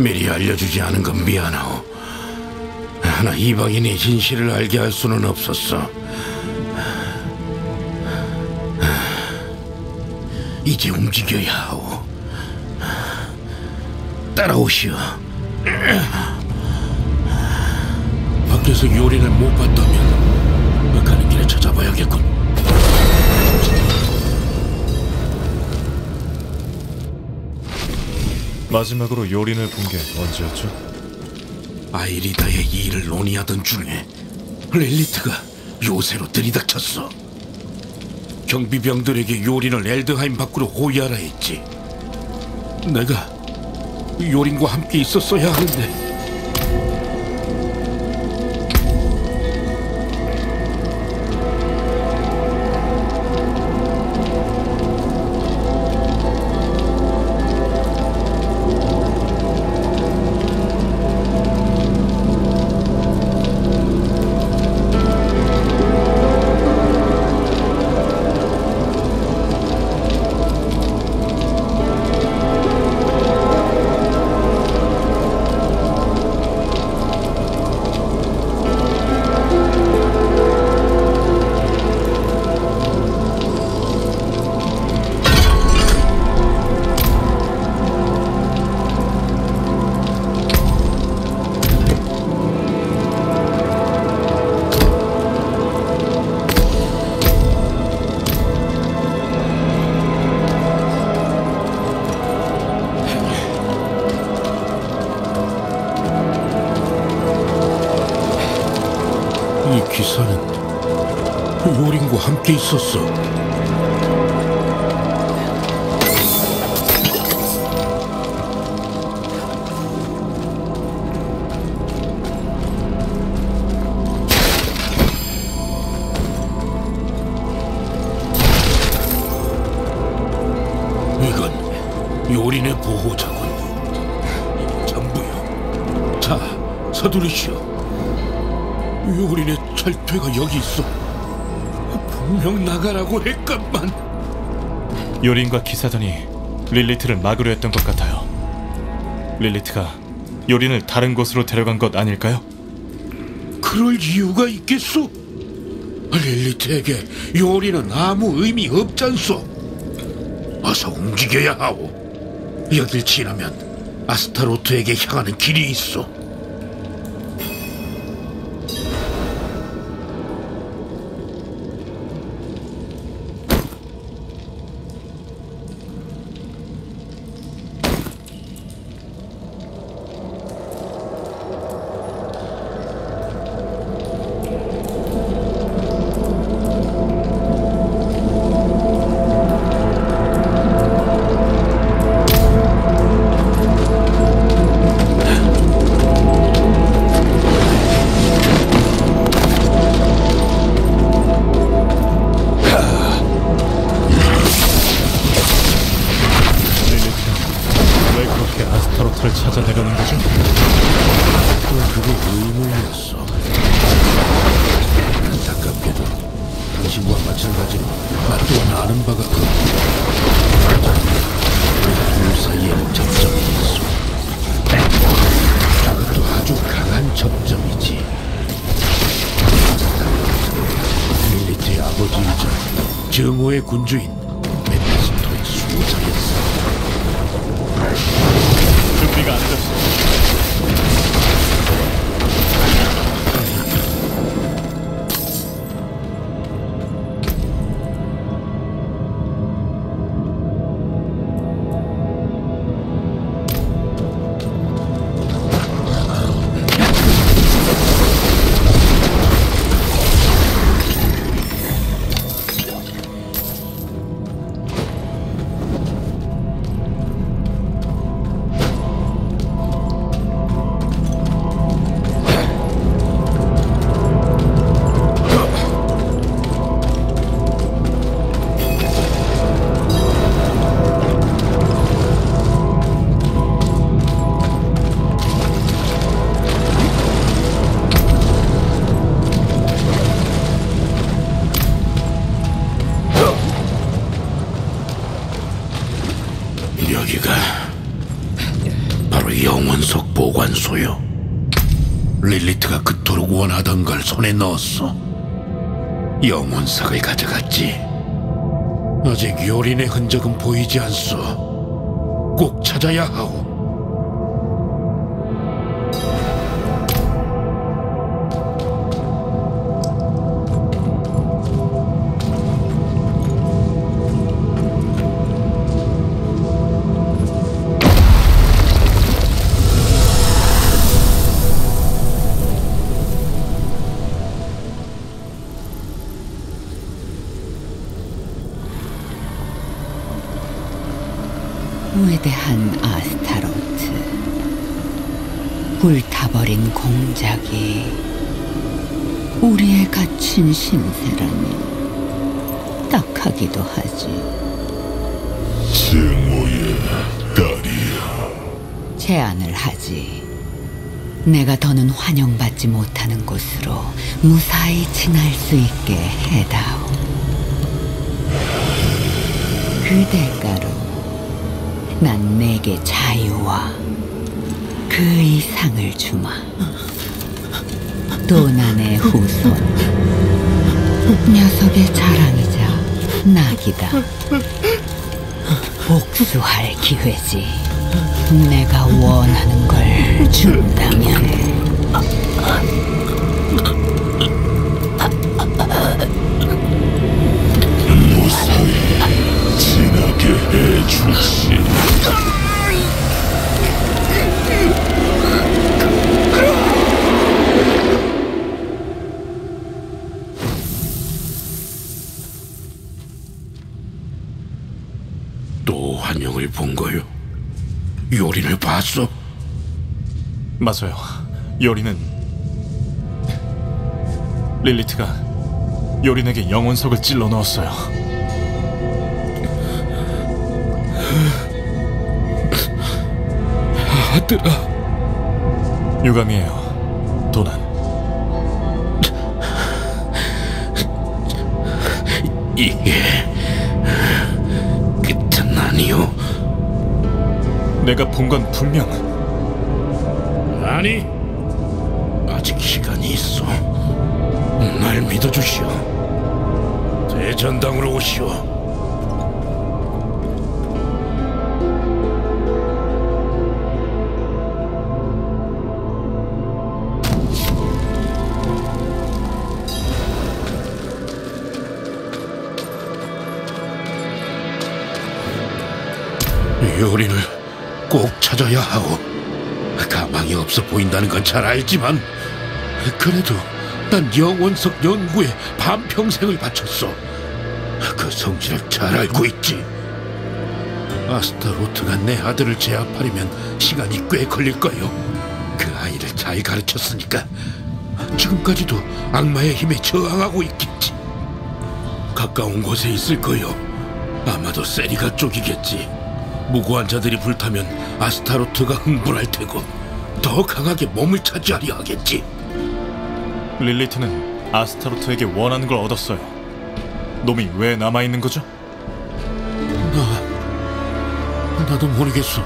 H: 미리 알려주지 않은 건 미안하오. 하나 이방인의 진실을 알게 할 수는 없었어. 이제 움직여야 하오. 따라오시오. 밖에서 요리를 못 봤다면 가는 길에 찾아봐야겠군.
A: 마지막으로 요린을 본 게 언제였죠?
H: 아이리다의 일을 논의하던 중에 렐리트가 요새로 들이닥쳤어. 경비병들에게 요린을 엘드하임 밖으로 호위하라 했지. 내가 요린과 함께 있었어야 하는데 요린과
A: 요린과 기사단이 릴리트를 막으려 했던 것 같아요. 릴리트가 요린을 다른 곳으로 데려간 것 아닐까요?
H: 그럴 이유가 있겠소? 릴리트에게 요리는 아무 의미 없잖소. 어서 움직여야 하오. 여길 지나면 아스타로트에게 향하는 길이 있어. 영혼석을 가져갔지. 아직 요린의 흔적은 보이지 않소. 꼭 찾아야 하오.
D: 위대한 아스타로트. 불타버린 공작이 우리의 갇힌 신세라니 딱하기도 하지.
H: 증오의 딸이야.
D: 제안을 하지. 내가 더는 환영받지 못하는 곳으로 무사히 지날 수 있게 해다오. 그 대가로 난 내게 자유와 그 이상을 주마. 도난의 후손. 녀석의 자랑이자 낙이다. 복수할 기회지. 내가 원하는 걸 준다면.
H: 해주지. 또 환영을 본 거요? 요린을 봤어?
A: 맞아요. 요리는 릴리트가 요린에게 영혼석을 찔러 넣었어요.
H: 아들아.
A: 유감이에요. 도난.
H: 이게 끝은 아니오.
A: 내가 본 건 분명
H: 아니, 아직 시간이 있어. 날 믿어주시오. 대전당으로 오시오. 요리를 꼭 찾아야 하고 가망이 없어 보인다는 건 잘 알지만 그래도 난 영원석 연구에 반평생을 바쳤어. 그 성질을 잘 알고 있지. 아스타로트가 내 아들을 제압하려면 시간이 꽤 걸릴 거요. 그 아이를 잘 가르쳤으니까 지금까지도 악마의 힘에 저항하고 있겠지. 가까운 곳에 있을 거요. 아마도 세리가 쪽이겠지 무고한 자들이 불타면 아스타로트가 흥분할 테고 더 강하게 몸을 차지하려 하겠지.
A: 릴리트는 아스타로트에게 원하는 걸 얻었어요. 놈이 왜 남아 있는 거죠?
H: 나 나도 모르겠어.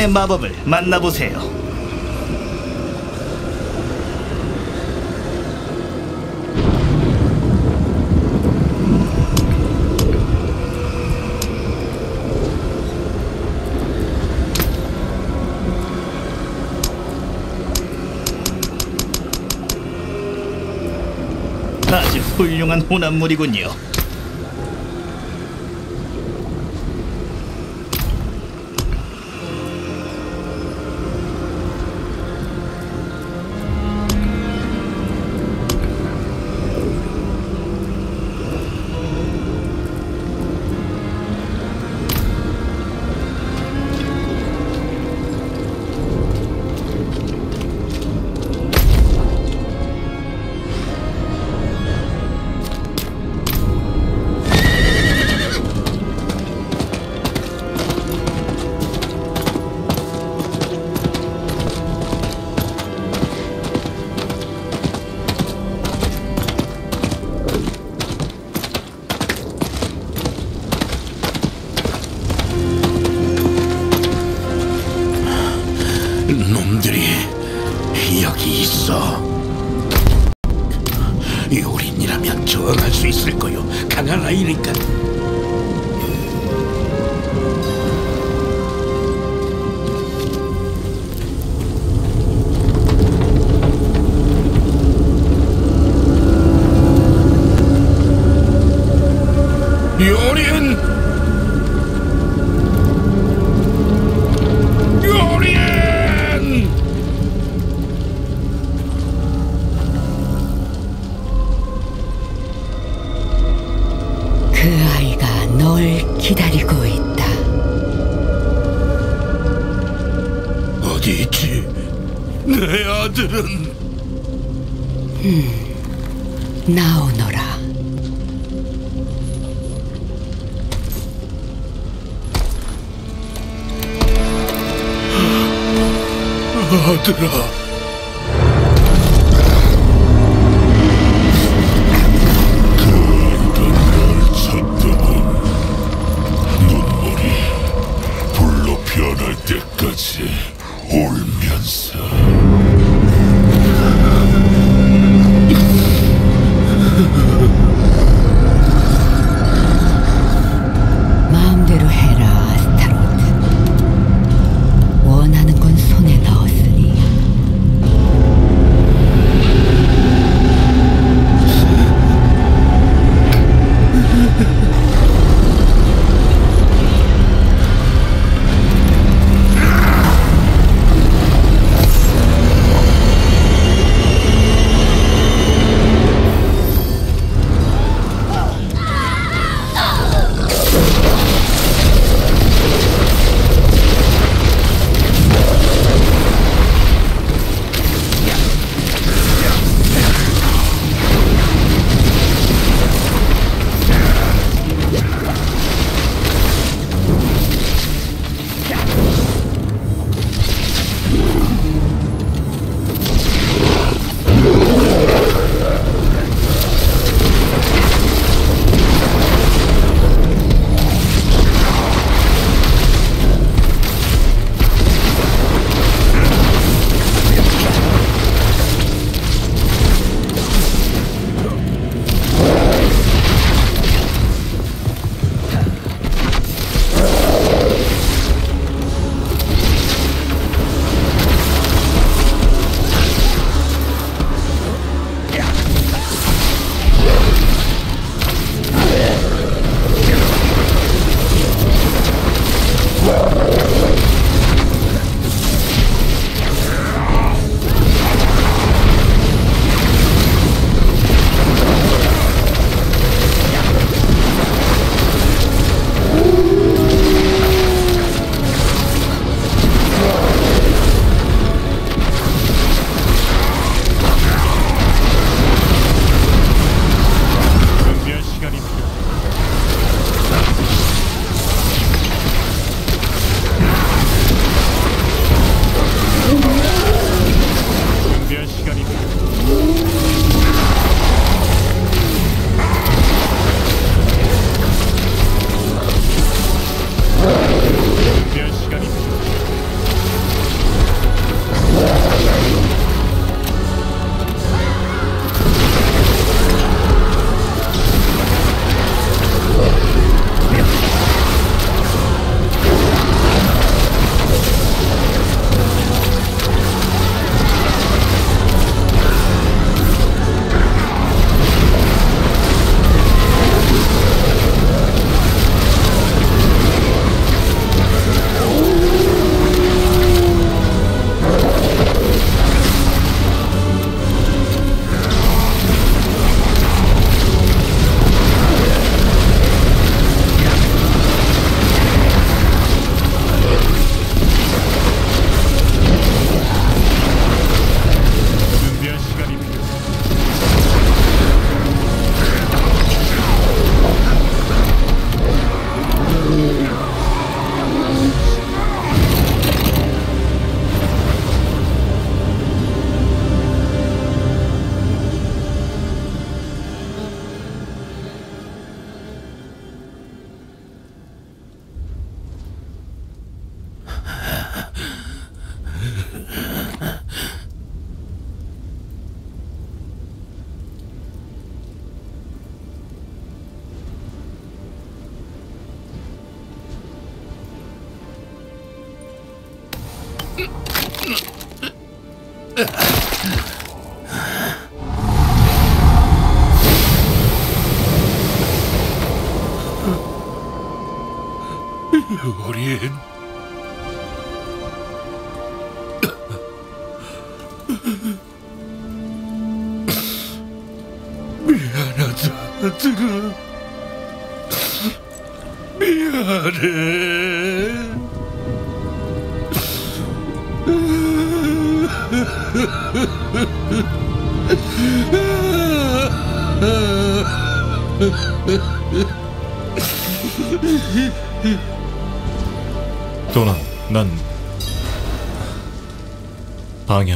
L: 병안의 마법을 만나보세요. 아주 훌륭한 혼합물이군요.
H: 여기 있어. 요린이라면 저항할 수 있을 거요. 강한 아이니까. 아들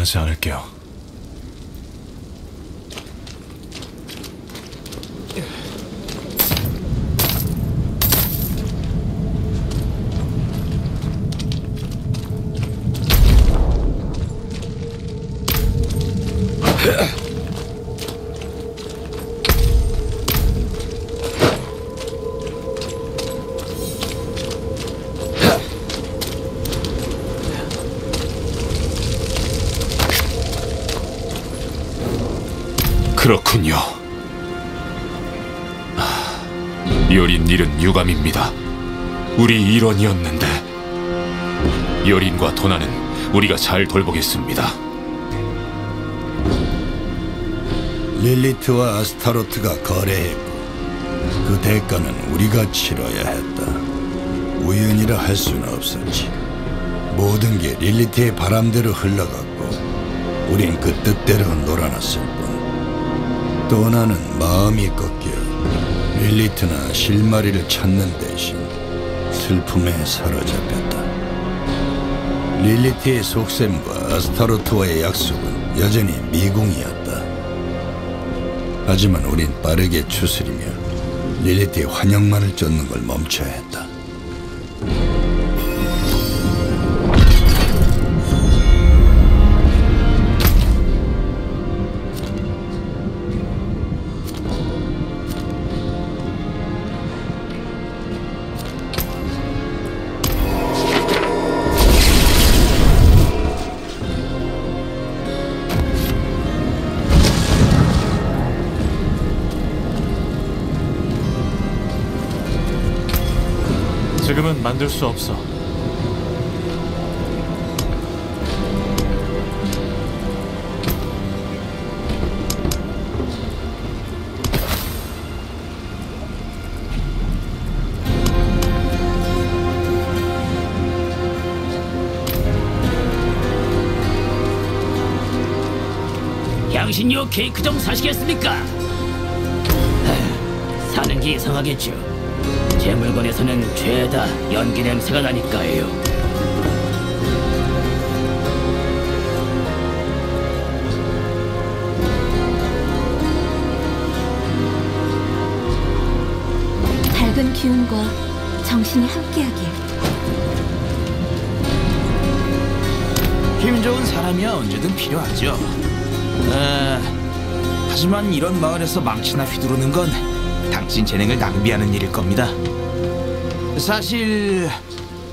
A: 하지 않을게요.
Q: 일원이었는데 여린과 도나는 우리가 잘 돌보겠습니다.
R: 릴리트와 아스타로트가 거래했고 그 대가는 우리가 치러야 했다. 우연이라 할 수는 없었지. 모든 게 릴리트의 바람대로 흘러갔고 우린 그 뜻대로 놀아났을 뿐. 또 나는 마음이 꺾여 릴리트나 실마리를 찾는 대신 슬픔에 사로잡혔다. 릴리트의 속셈과 아스타로트와의 약속은 여전히 미궁이었다. 하지만 우린 빠르게 추스리며 릴리트의 환영만을 쫓는 걸 멈춰야 했다.
A: 만들 수 없어.
S: 향신료 케이크 좀 사시겠습니까? 하, 사는 게 이상하겠죠. 제 물건에서는 죄다 연기 냄새가 나니까요.
T: 밝은 기운과 정신이 함께하길.
F: 힘 좋은 사람이야 언제든 필요하죠. 아, 하지만 이런 마을에서 망치나 휘두르는 건 당신 재능을 낭비하는 일일 겁니다. 사실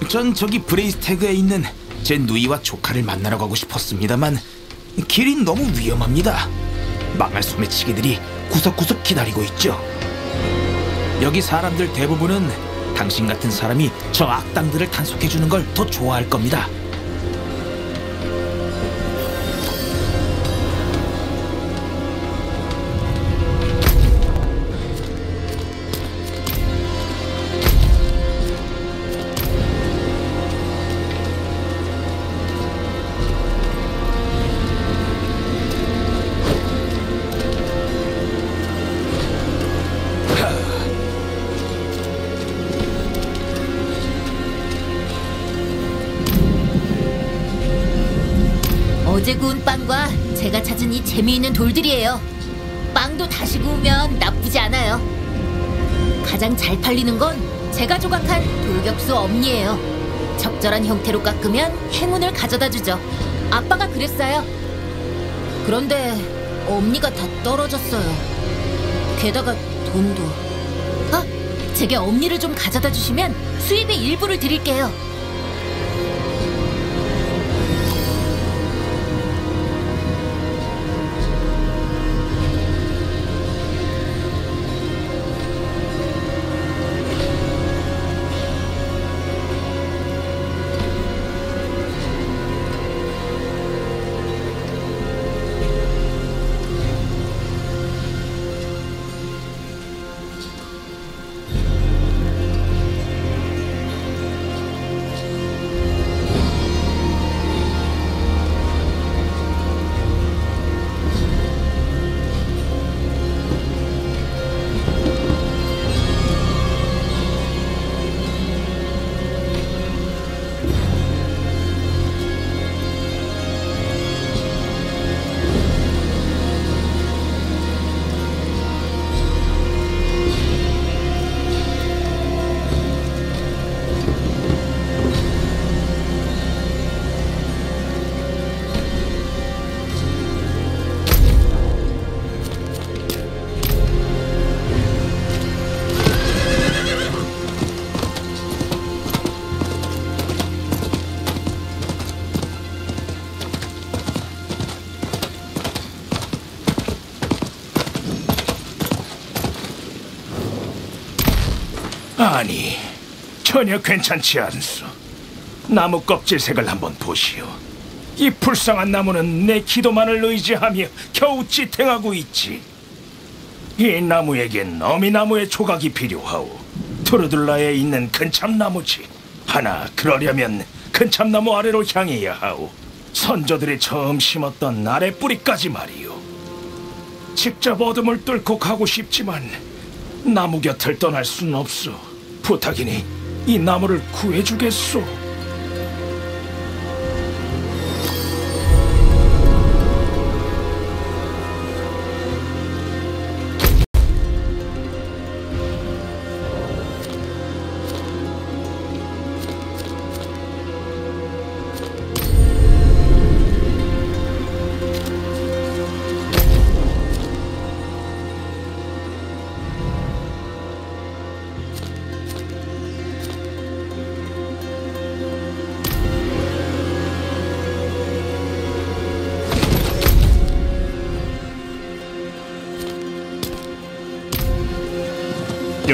F: 전 저기 브레이스태그에 있는 제 누이와 조카를 만나러 가고 싶었습니다만 길이 너무 위험합니다. 망할 소매치기들이 구석구석 기다리고 있죠. 여기 사람들 대부분은 당신 같은 사람이 저 악당들을 단속해주는 걸 더 좋아할 겁니다.
U: 잘 팔리는 건 제가 조각한 돌격수 엄니예요. 적절한 형태로 깎으면 행운을 가져다 주죠. 아빠가 그랬어요. 그런데 엄니가 다 떨어졌어요. 게다가 돈도. 아, 제게 엄니를 좀 가져다 주시면 수입의 일부를 드릴게요.
V: 아니, 전혀 괜찮지 않소. 나무 껍질색을 한번 보시오. 이 불쌍한 나무는 내 기도만을 의지하며 겨우 지탱하고 있지. 이 나무에겐 어미나무의 조각이 필요하오. 투르둘라에 있는 근참나무지. 하나 그러려면 근참나무 아래로 향해야 하오. 선조들이 처음 심었던 아래 뿌리까지 말이오. 직접 어둠을 뚫고 가고 싶지만 나무 곁을 떠날 순 없소. 부탁이니 이 나무를 구해주겠소.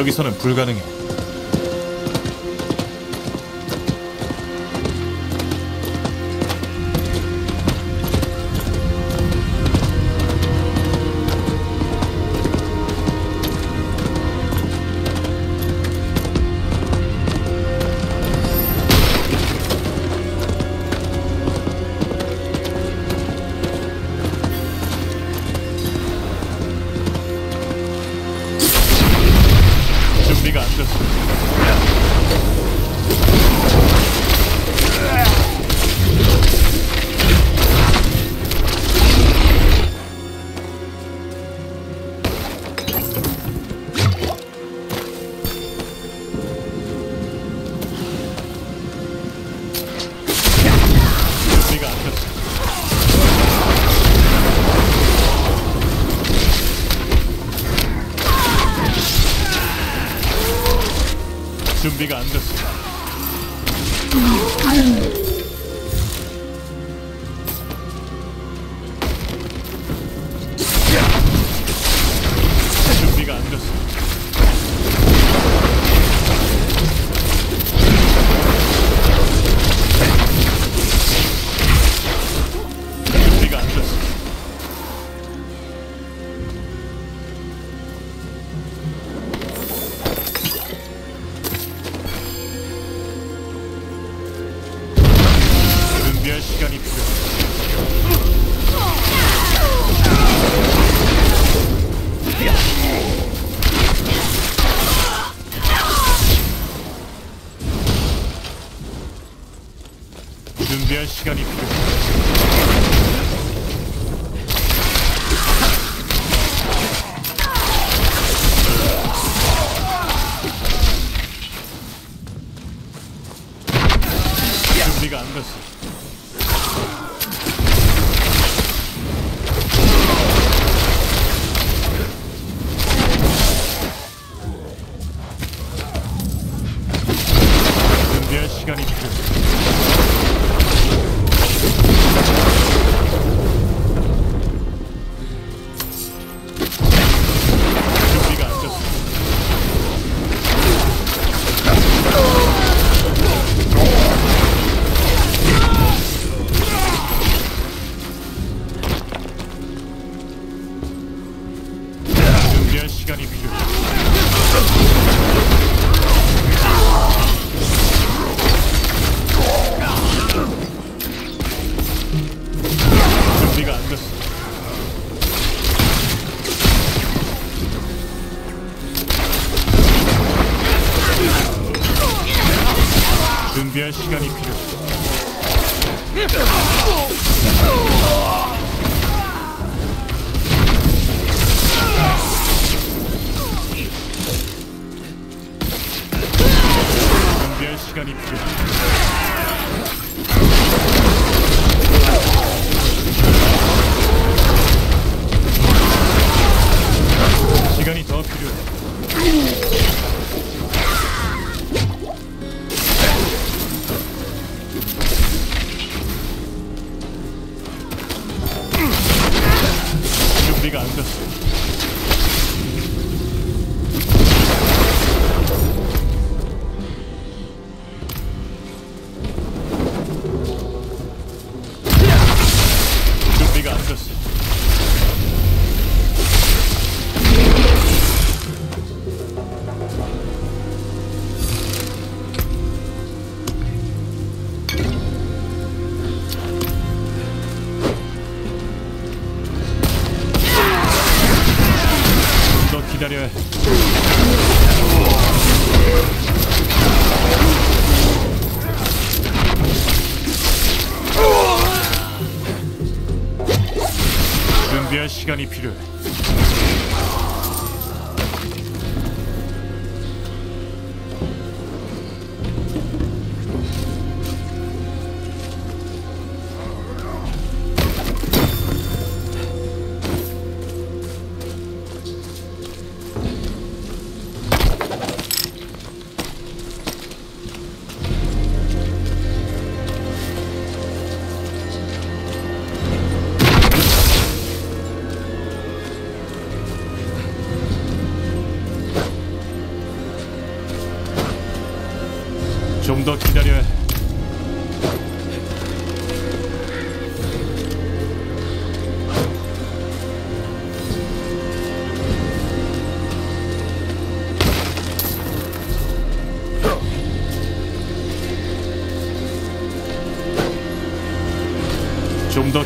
A: 여기서는 불가능해.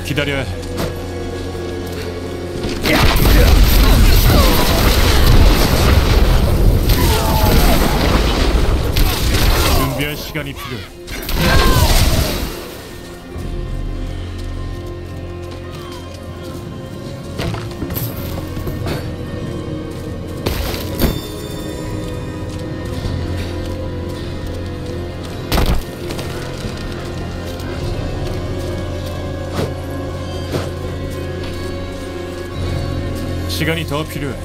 A: 기다려야 해. 시간이 더 필요 해.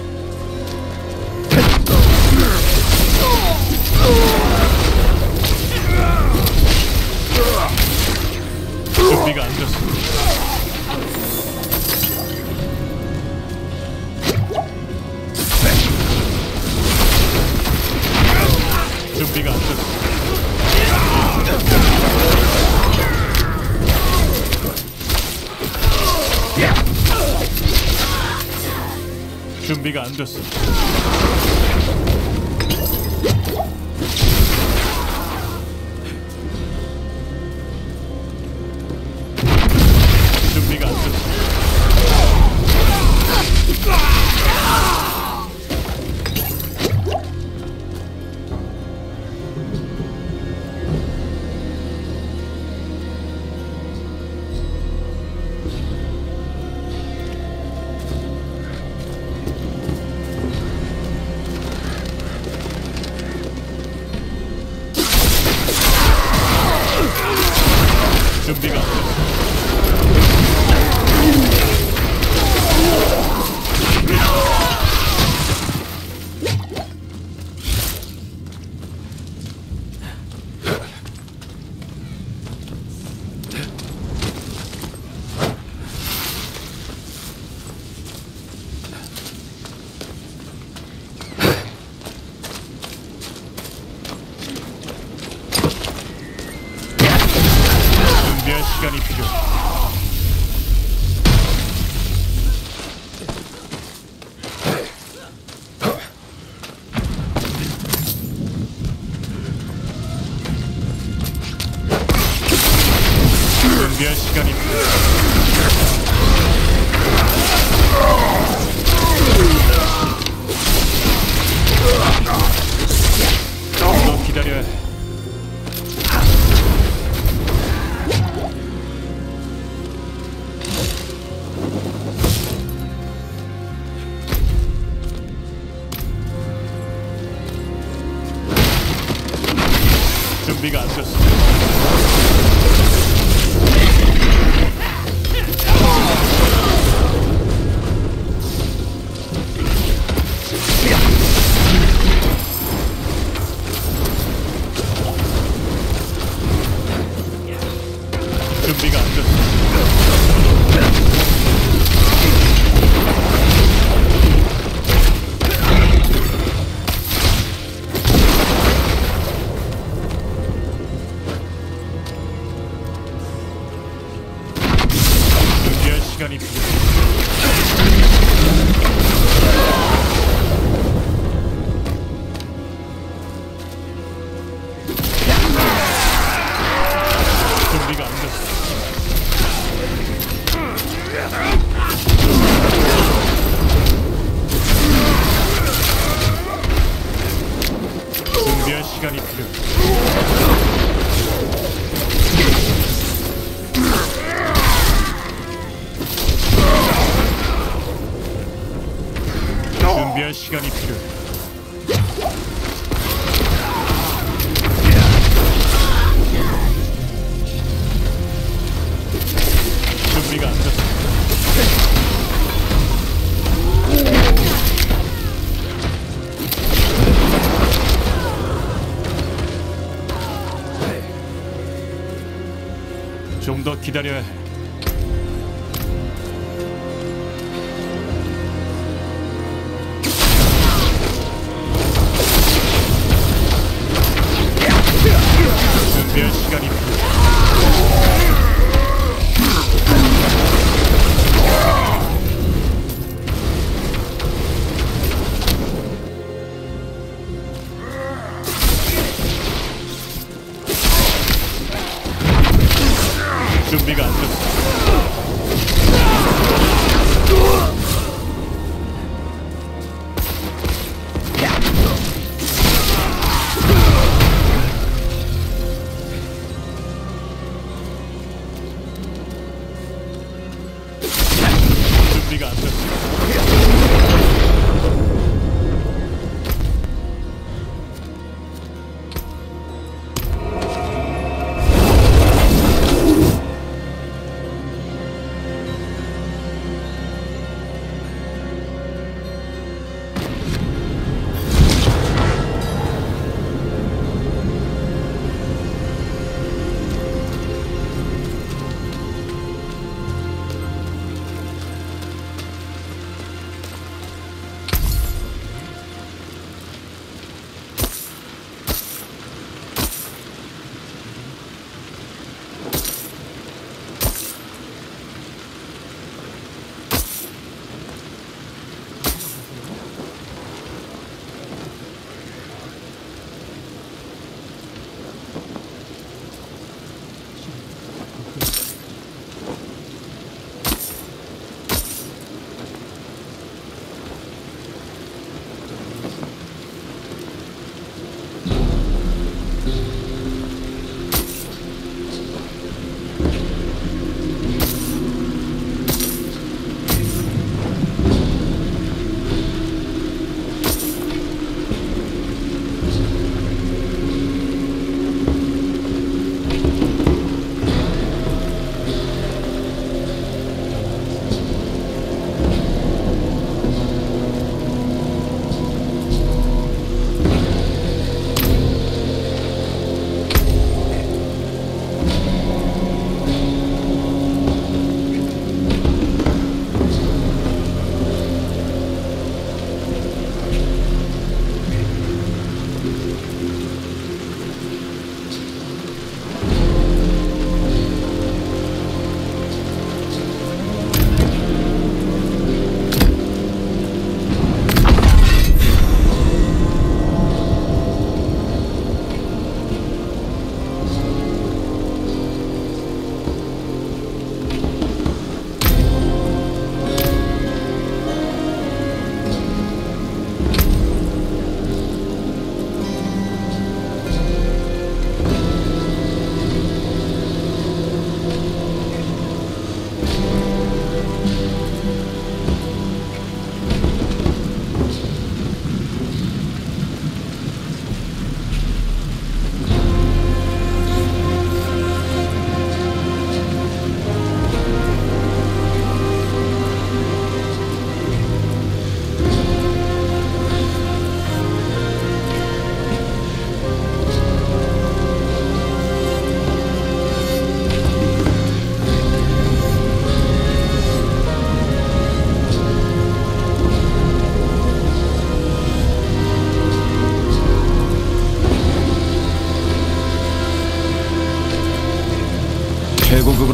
A: 안 됐어. 기다려야 해.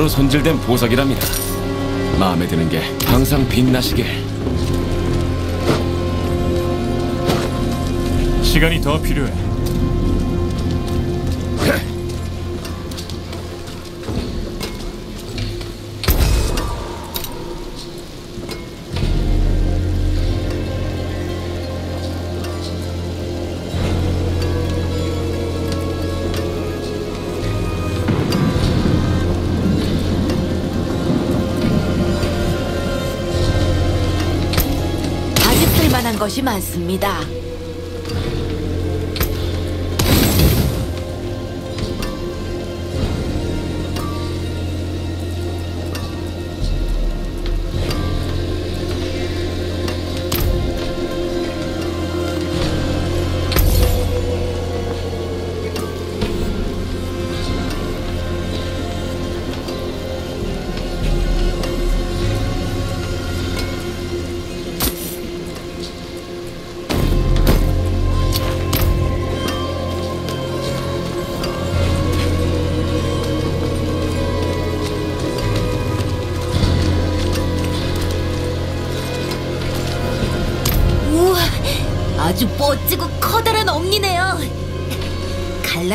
K: 최고급으로 손질된 보석이랍니다. 마음에 드는 게 항상 빛나시길.
A: 시간이 더 필요해.
G: 것이 많습니다.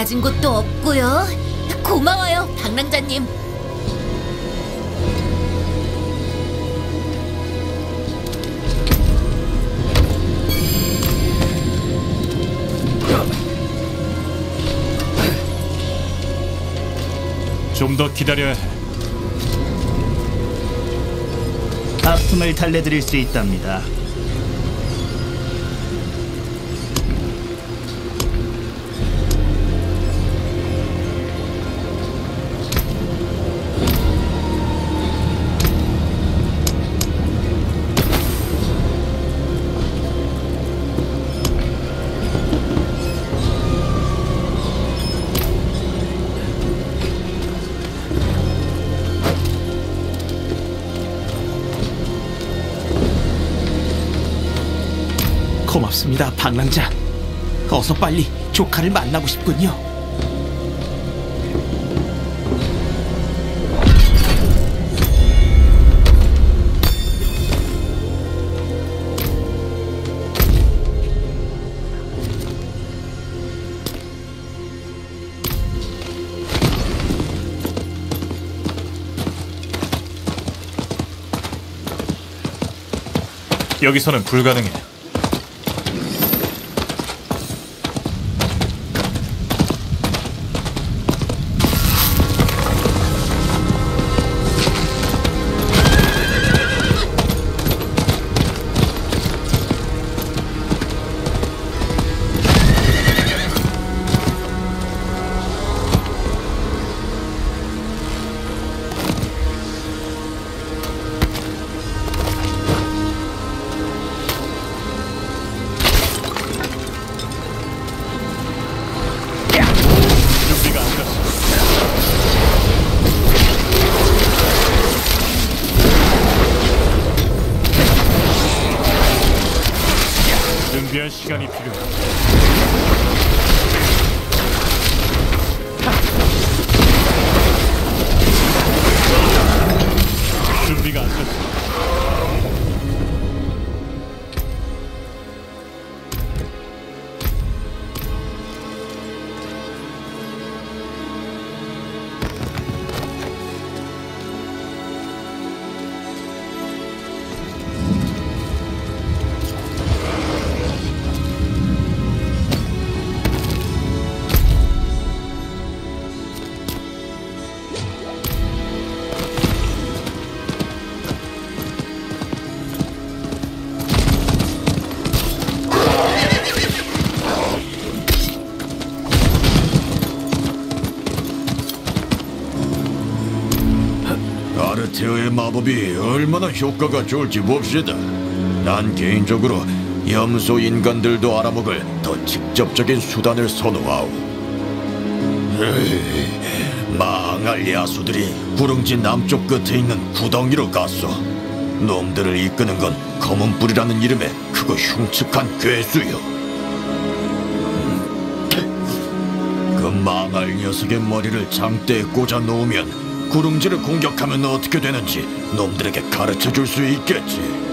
U: 갈라진 곳도 없고요. 고마워요, 방랑자님.
A: 좀 더 기다려야 해.
L: 아픔을 달래드릴 수 있답니다.
F: 방랑자. 어서 빨리 조카를 만나고 싶군요.
A: 여기서는 불가능해.
O: 마법이 얼마나 효과가 좋을지 봅시다. 난 개인적으로 염소 인간들도 알아먹을 더 직접적인 수단을 선호하오. 망할 야수들이 구릉지 남쪽 끝에 있는 구덩이로 갔어. 놈들을 이끄는 건 검은 뿔이라는 이름의 크고 흉측한 괴수요. 그 망할 녀석의 머리를 장대에 꽂아 놓으면 구릉지를 공격하면 어떻게 되는지 놈들에게 가르쳐 줄 수 있겠지.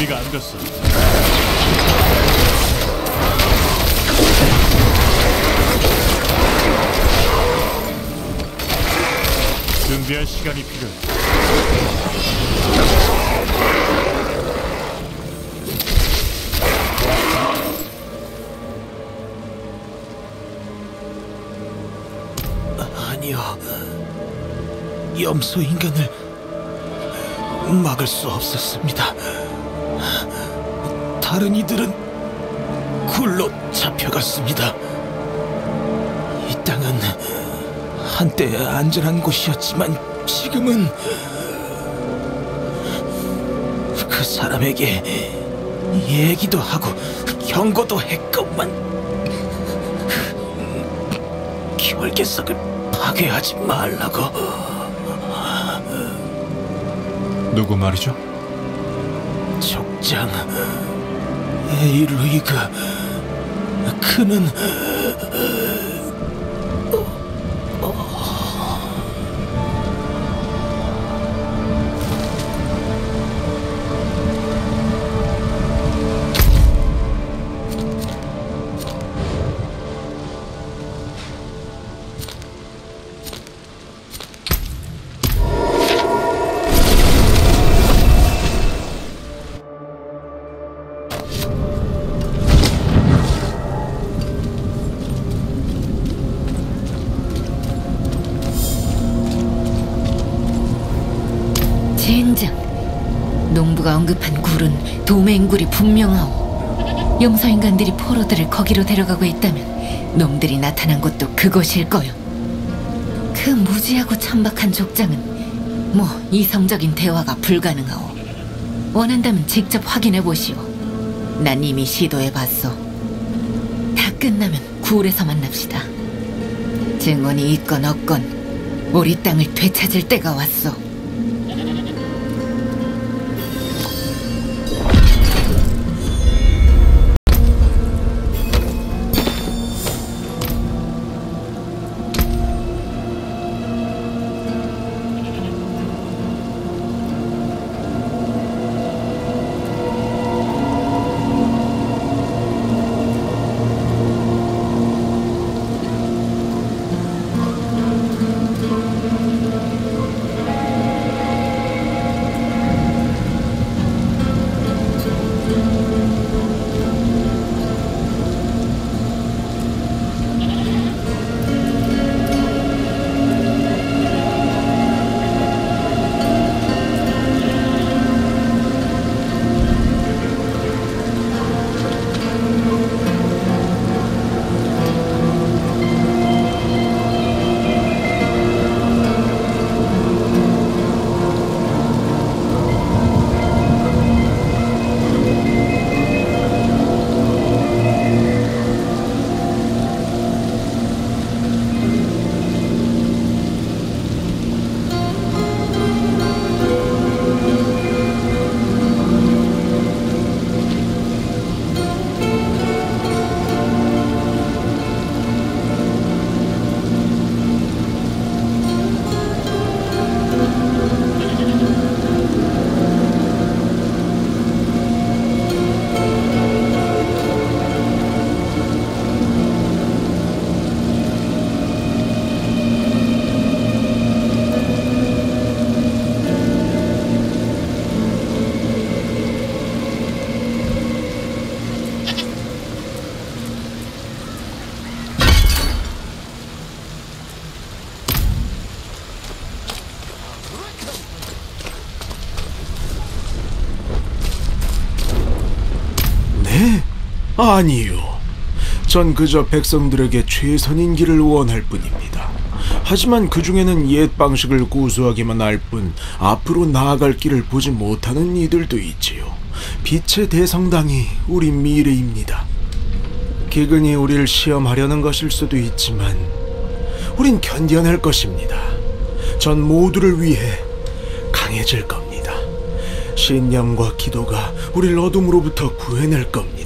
A: 준비가 안 됐어. 준비할 시간이 필요해.
F: 아니요. 염소 인간을 막을 수 없었습니다. 다른 이들은 굴로 잡혀갔습니다. 이 땅은 한때 안전한 곳이었지만 지금은 그 사람에게 얘기도 하고 경고도 했건만 결계석을 파괴하지 말라고
A: 누구 말이죠?
F: 족장 에이 루이그 그는
G: 거기로 데려가고 있다면 놈들이 나타난 곳도 그곳일 거요. 그 무지하고 천박한 족장은 뭐 이성적인 대화가 불가능하오. 원한다면 직접 확인해 보시오. 난 이미 시도해 봤어. 다 끝나면 굴에서 만납시다. 증언이 있건 없건 우리 땅을 되찾을 때가 왔어.
W: 아니요. 전 그저 백성들에게 최선인 길을 원할 뿐입니다. 하지만 그 중에는 옛 방식을 고수하기만 할 뿐 앞으로 나아갈 길을 보지 못하는 이들도 있지요. 빛의 대성당이 우리 미래입니다. 기근이 우리를 시험하려는 것일 수도 있지만 우린 견뎌낼 것입니다. 전 모두를 위해 강해질 겁니다. 신념과 기도가 우리를 어둠으로부터 구해낼 겁니다.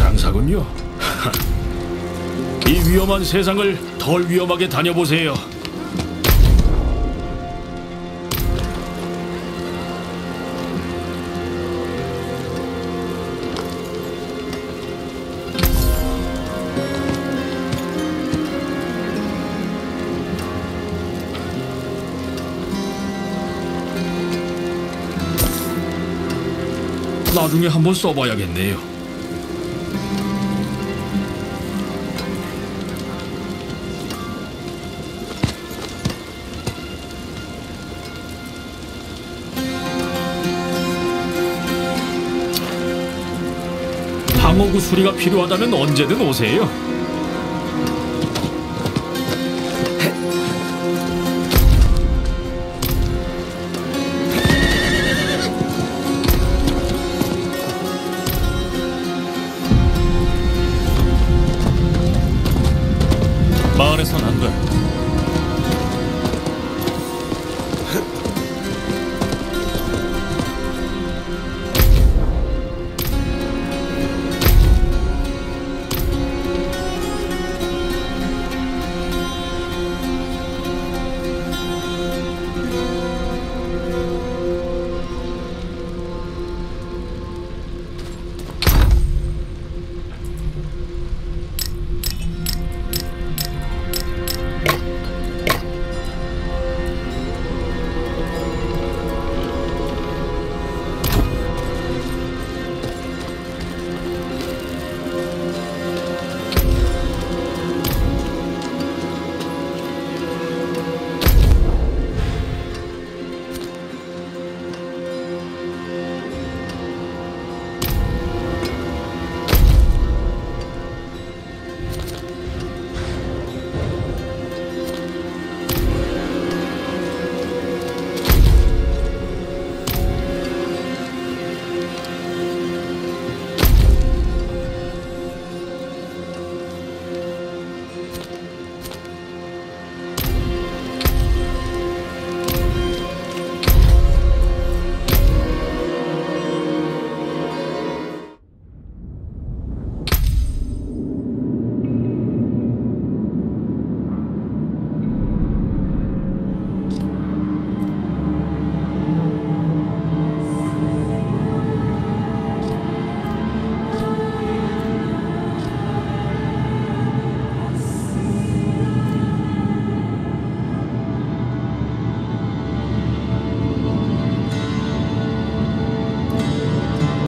M: 장사군요. 이 위험한 세상을 덜 위험하게 다녀보세요. 나중에 한번 써봐야겠네요. 수리가 필요하다면 언제든 오세요.